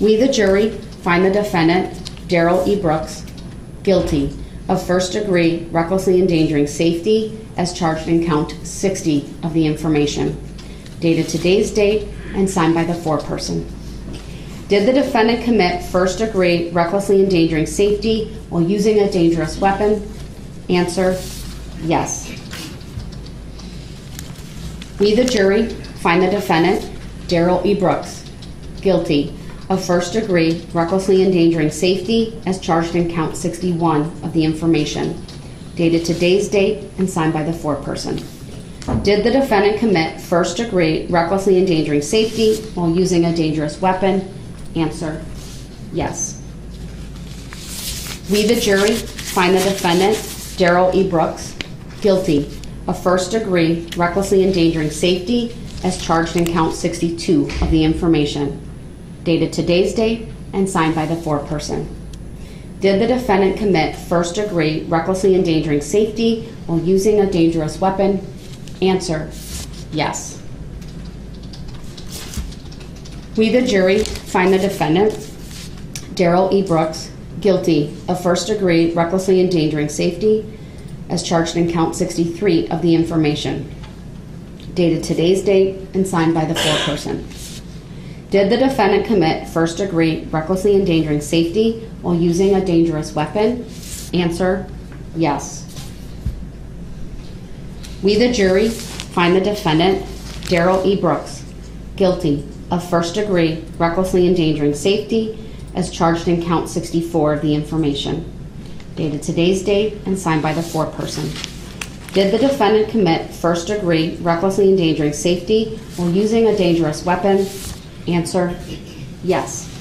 We, the jury, find the defendant, Darrell E. Brooks, guilty of first degree recklessly endangering safety as charged in count 60 of the information, dated today's date and signed by the foreperson. Did the defendant commit first degree recklessly endangering safety while using a dangerous weapon? Answer, yes. We, the jury, find the defendant, Darrell E. Brooks, guilty of first degree recklessly endangering safety as charged in count 61 of the information, dated today's date and signed by the foreperson. Did the defendant commit first degree recklessly endangering safety while using a dangerous weapon? Answer, yes. We, the jury, find the defendant, Darrell E. Brooks, guilty of first degree recklessly endangering safety as charged in count 62 of the information, dated today's date and signed by the foreperson. Did the defendant commit first degree recklessly endangering safety while using a dangerous weapon? Answer, yes. We, the jury, find the defendant, Darrell E. Brooks, guilty of first degree recklessly endangering safety as charged in count 63 of the information, dated today's date and signed by the foreperson. Did the defendant commit first degree recklessly endangering safety while using a dangerous weapon? Answer, yes. We, the jury, find the defendant, Darrell E. Brooks, guilty of first degree recklessly endangering safety as charged in count 64 of the information, dated today's date and signed by the foreperson. Did the defendant commit first degree recklessly endangering safety while using a dangerous weapon? Answer, yes.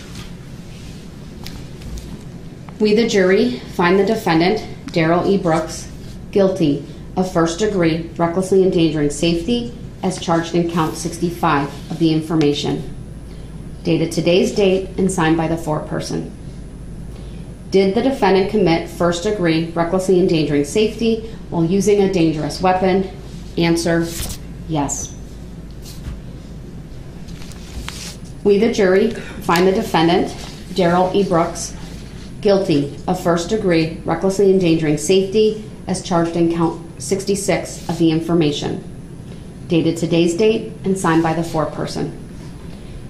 We, the jury, find the defendant, Darrell E. Brooks, guilty of first degree recklessly endangering safety as charged in count 65 of the information, dated today's date and signed by the foreperson. Did the defendant commit first degree recklessly endangering safety while using a dangerous weapon? Answer, yes. We, the jury, find the defendant, Darrell E. Brooks, guilty of first degree recklessly endangering safety as charged in count 66 of the information, dated today's date and signed by the foreperson.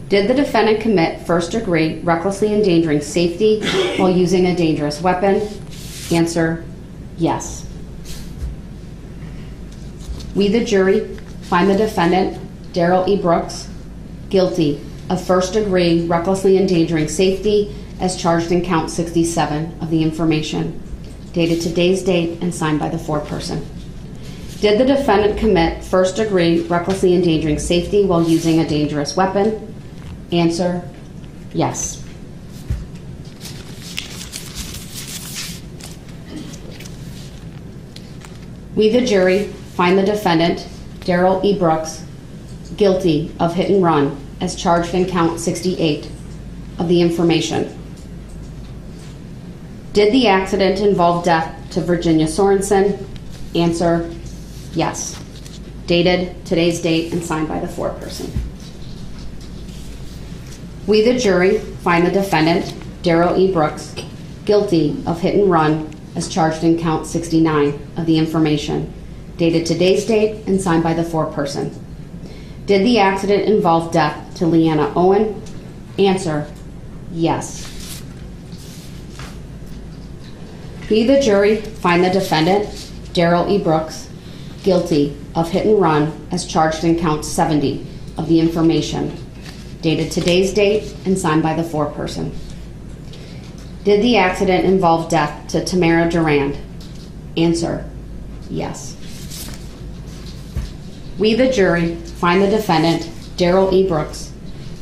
Did the defendant commit first degree recklessly endangering safety while using a dangerous weapon? Answer, yes. We, the jury, find the defendant, Darrell E. Brooks, guilty of first degree recklessly endangering safety as charged in count 67 of the information, dated today's date and signed by the foreperson. Did the defendant commit first degree recklessly endangering safety while using a dangerous weapon? Answer, yes. We, the jury, find the defendant, Darrell E. Brooks, guilty of hit and run as charged in count 68 of the information. Did the accident involve death to Virginia Sorenson? Answer, yes. Dated today's date and signed by the foreperson. We, the jury, find the defendant, Darrell E. Brooks, guilty of hit and run as charged in count 69 of the information, dated today's date and signed by the foreperson. Did the accident involve death to Leanna Owen? Answer, yes. We, the jury, find the defendant, Darrell E. Brooks, guilty of hit and run as charged in count 70 of the information, dated today's date and signed by the foreperson. Did the accident involve death to Tamara Durand? Answer, yes. We, the jury, find the defendant, Darrell E. Brooks,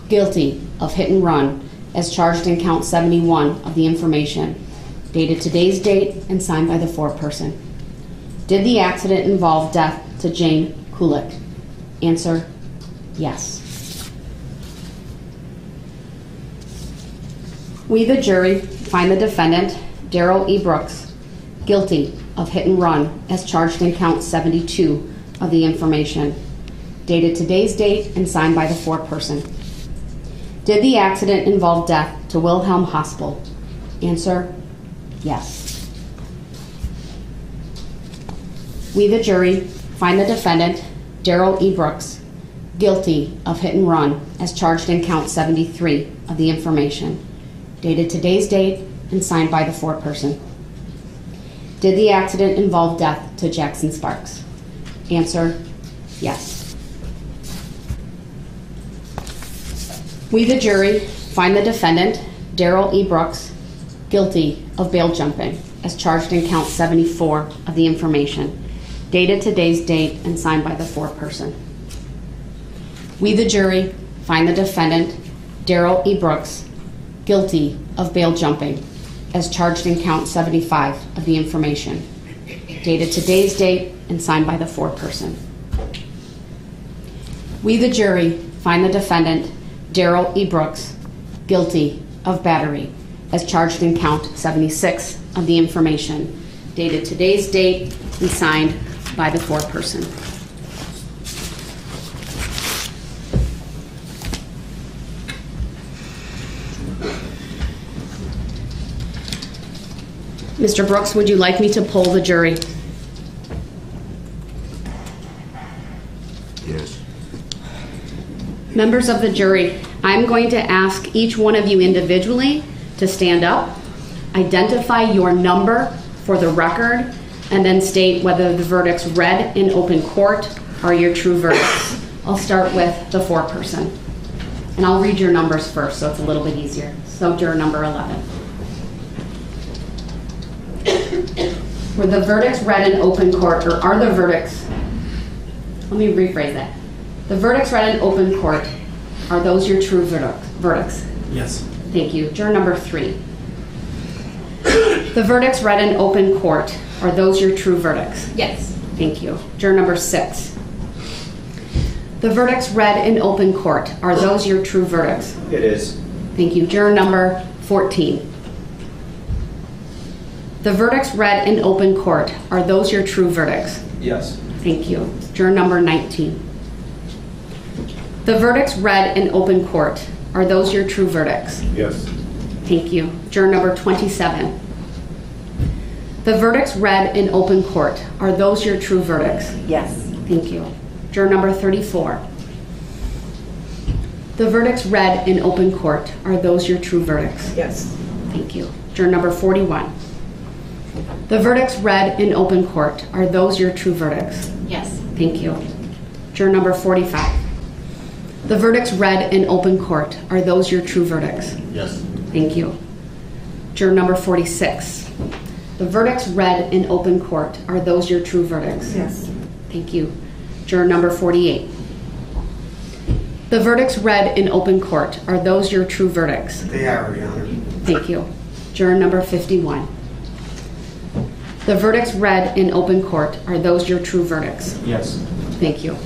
guilty of hit and run as charged in count 71 of the information, dated today's date and signed by the foreperson. Did the accident involve death to Jane Kulich? Answer, yes. We, the jury, find the defendant, Darrell E. Brooks, guilty of hit and run as charged in count 72 of the information, dated today's date and signed by the foreperson. Did the accident involve death to Wilhelm Hospel? Answer, yes. We, the jury, find the defendant, Darrell E. Brooks, guilty of hit and run as charged in count 73 of the information, dated today's date and signed by the foreperson. Did the accident involve death to Jackson Sparks? Answer, yes. We, the jury, find the defendant, Darrell E. Brooks, guilty of bail jumping as charged in count 74 of the information, dated today's date and signed by the foreperson. We, the jury, find the defendant, Darrell E. Brooks, guilty of bail jumping as charged in count 75 of the information, dated today's date and signed by the foreperson. We, the jury, find the defendant, Darrell E. Brooks, guilty of battery as charged in count 76 of the information, dated today's date and signed by the foreperson. Mr. Brooks, would you like me to poll the jury? Yes. Members of the jury, I'm going to ask each one of you individually to stand up, identify your number for the record, and then state whether the verdicts read in open court are your true verdicts. I'll start with the foreperson. And I'll read your numbers first so it's a little bit easier. So, juror number 11. Were the verdicts read in open court, or are the verdicts, let me rephrase that. The verdicts read in open court, are those your true verdict- verdicts? Yes. Thank you. Juror number three. The verdicts read in open court, are those your true verdicts? Yes. Thank you. Juror number six. The verdicts read in open court, are those your true verdicts? It is. Thank you. Juror number 14. The verdicts read in open court, are those your true verdicts? Yes. Thank you. Juror number 19. The verdicts read in open court, are those your true verdicts? Yes. Thank you. Juror number 27. The verdicts read in open court, are those your true verdicts? Yes. Thank you. Juror number 34. The verdicts read in open court, are those your true verdicts? Yes. Thank you. Juror number 41. The verdicts read in open court, are those your true verdicts? Yes. Thank you. Juror number 45. The verdicts read in open court, are those your true verdicts? Yes. Thank you. Juror number 46. The verdicts read in open court, are those your true verdicts? Yes. Thank you. Juror number 48. The verdicts read in open court, are those your true verdicts? They are, Your Honor. Thank you. Juror number 51. The verdicts read in open court, are those your true verdicts? Yes. Thank you.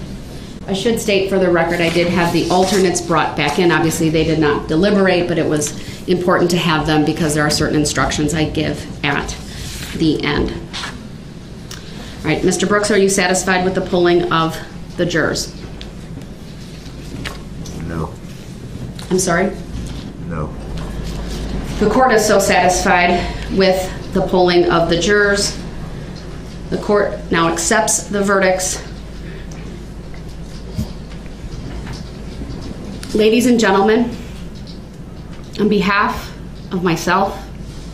I should state for the record, I did have the alternates brought back in. Obviously, they did not deliberate, but it was important to have them because there are certain instructions I give at the end. All right, Mr. Brooks, are you satisfied with the polling of the jurors? No. I'm sorry? No. The court is so satisfied with the polling of the jurors. The court now accepts the verdicts. Ladies and gentlemen, on behalf of myself,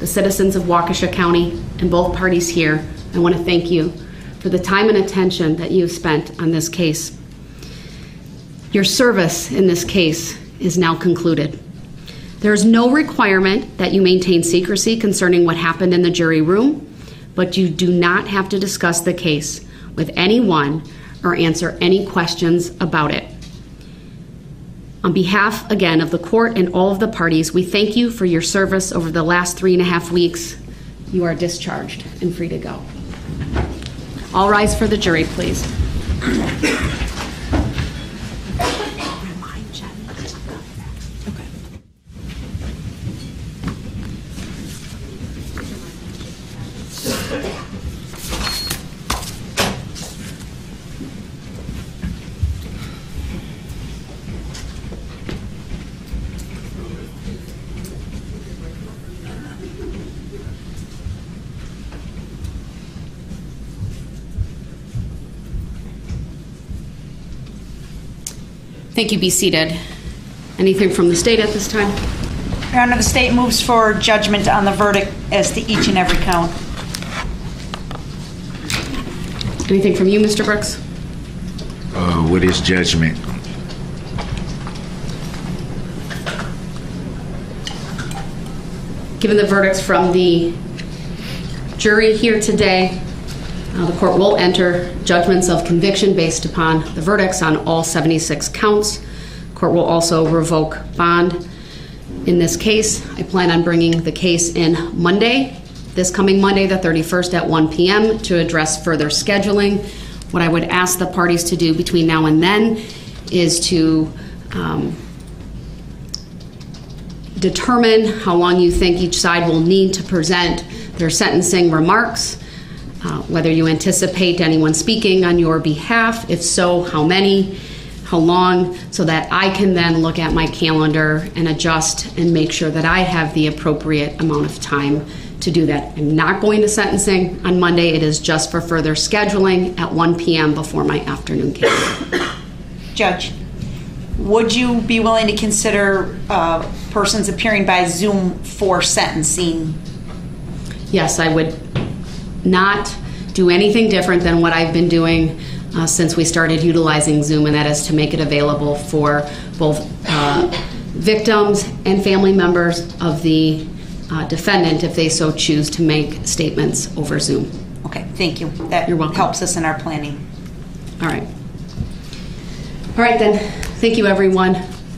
the citizens of Waukesha County, and both parties here, I want to thank you for the time and attention that you've spent on this case. Your service in this case is now concluded. There is no requirement that you maintain secrecy concerning what happened in the jury room, but you do not have to discuss the case with anyone or answer any questions about it. On behalf, again, of the court and all of the parties, we thank you for your service over the last three and a half weeks. You are discharged and free to go. All rise for the jury, please. Thank you. Be seated. Anything from the state at this time? Your Honor, the state moves for judgment on the verdict as to each and every count. Anything from you, Mr. Brooks? Uh, what is judgment? Given the verdicts from the jury here today, uh, the court will enter judgments of conviction based upon the verdicts on all 76 counts. Court will also revoke bond. In this case, I plan on bringing the case in Monday, this coming Monday, the 31st at 1 PM, to address further scheduling. What I would ask the parties to do between now and then is to um, determine how long you think each side will need to present their sentencing remarks, uh, whether you anticipate anyone speaking on your behalf, if so, how many, how long, so that I can then look at my calendar and adjust and make sure that I have the appropriate amount of time to do that. I'm not going to sentencing on Monday. It is just for further scheduling at 1 p.m. before my afternoon case. Judge, would you be willing to consider uh, persons appearing by Zoom for sentencing? Yes, I would not do anything different than what I've been doing uh, since we started utilizing Zoom, and that is to make it available for both uh, victims and family members of the uh, defendant if they so choose to make statements over Zoom. Okay, thank you. That You're welcome. helps us in our planning. All right. All right, then. Thank you, everyone.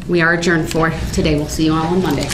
We are adjourned for today. We'll see you all on Monday.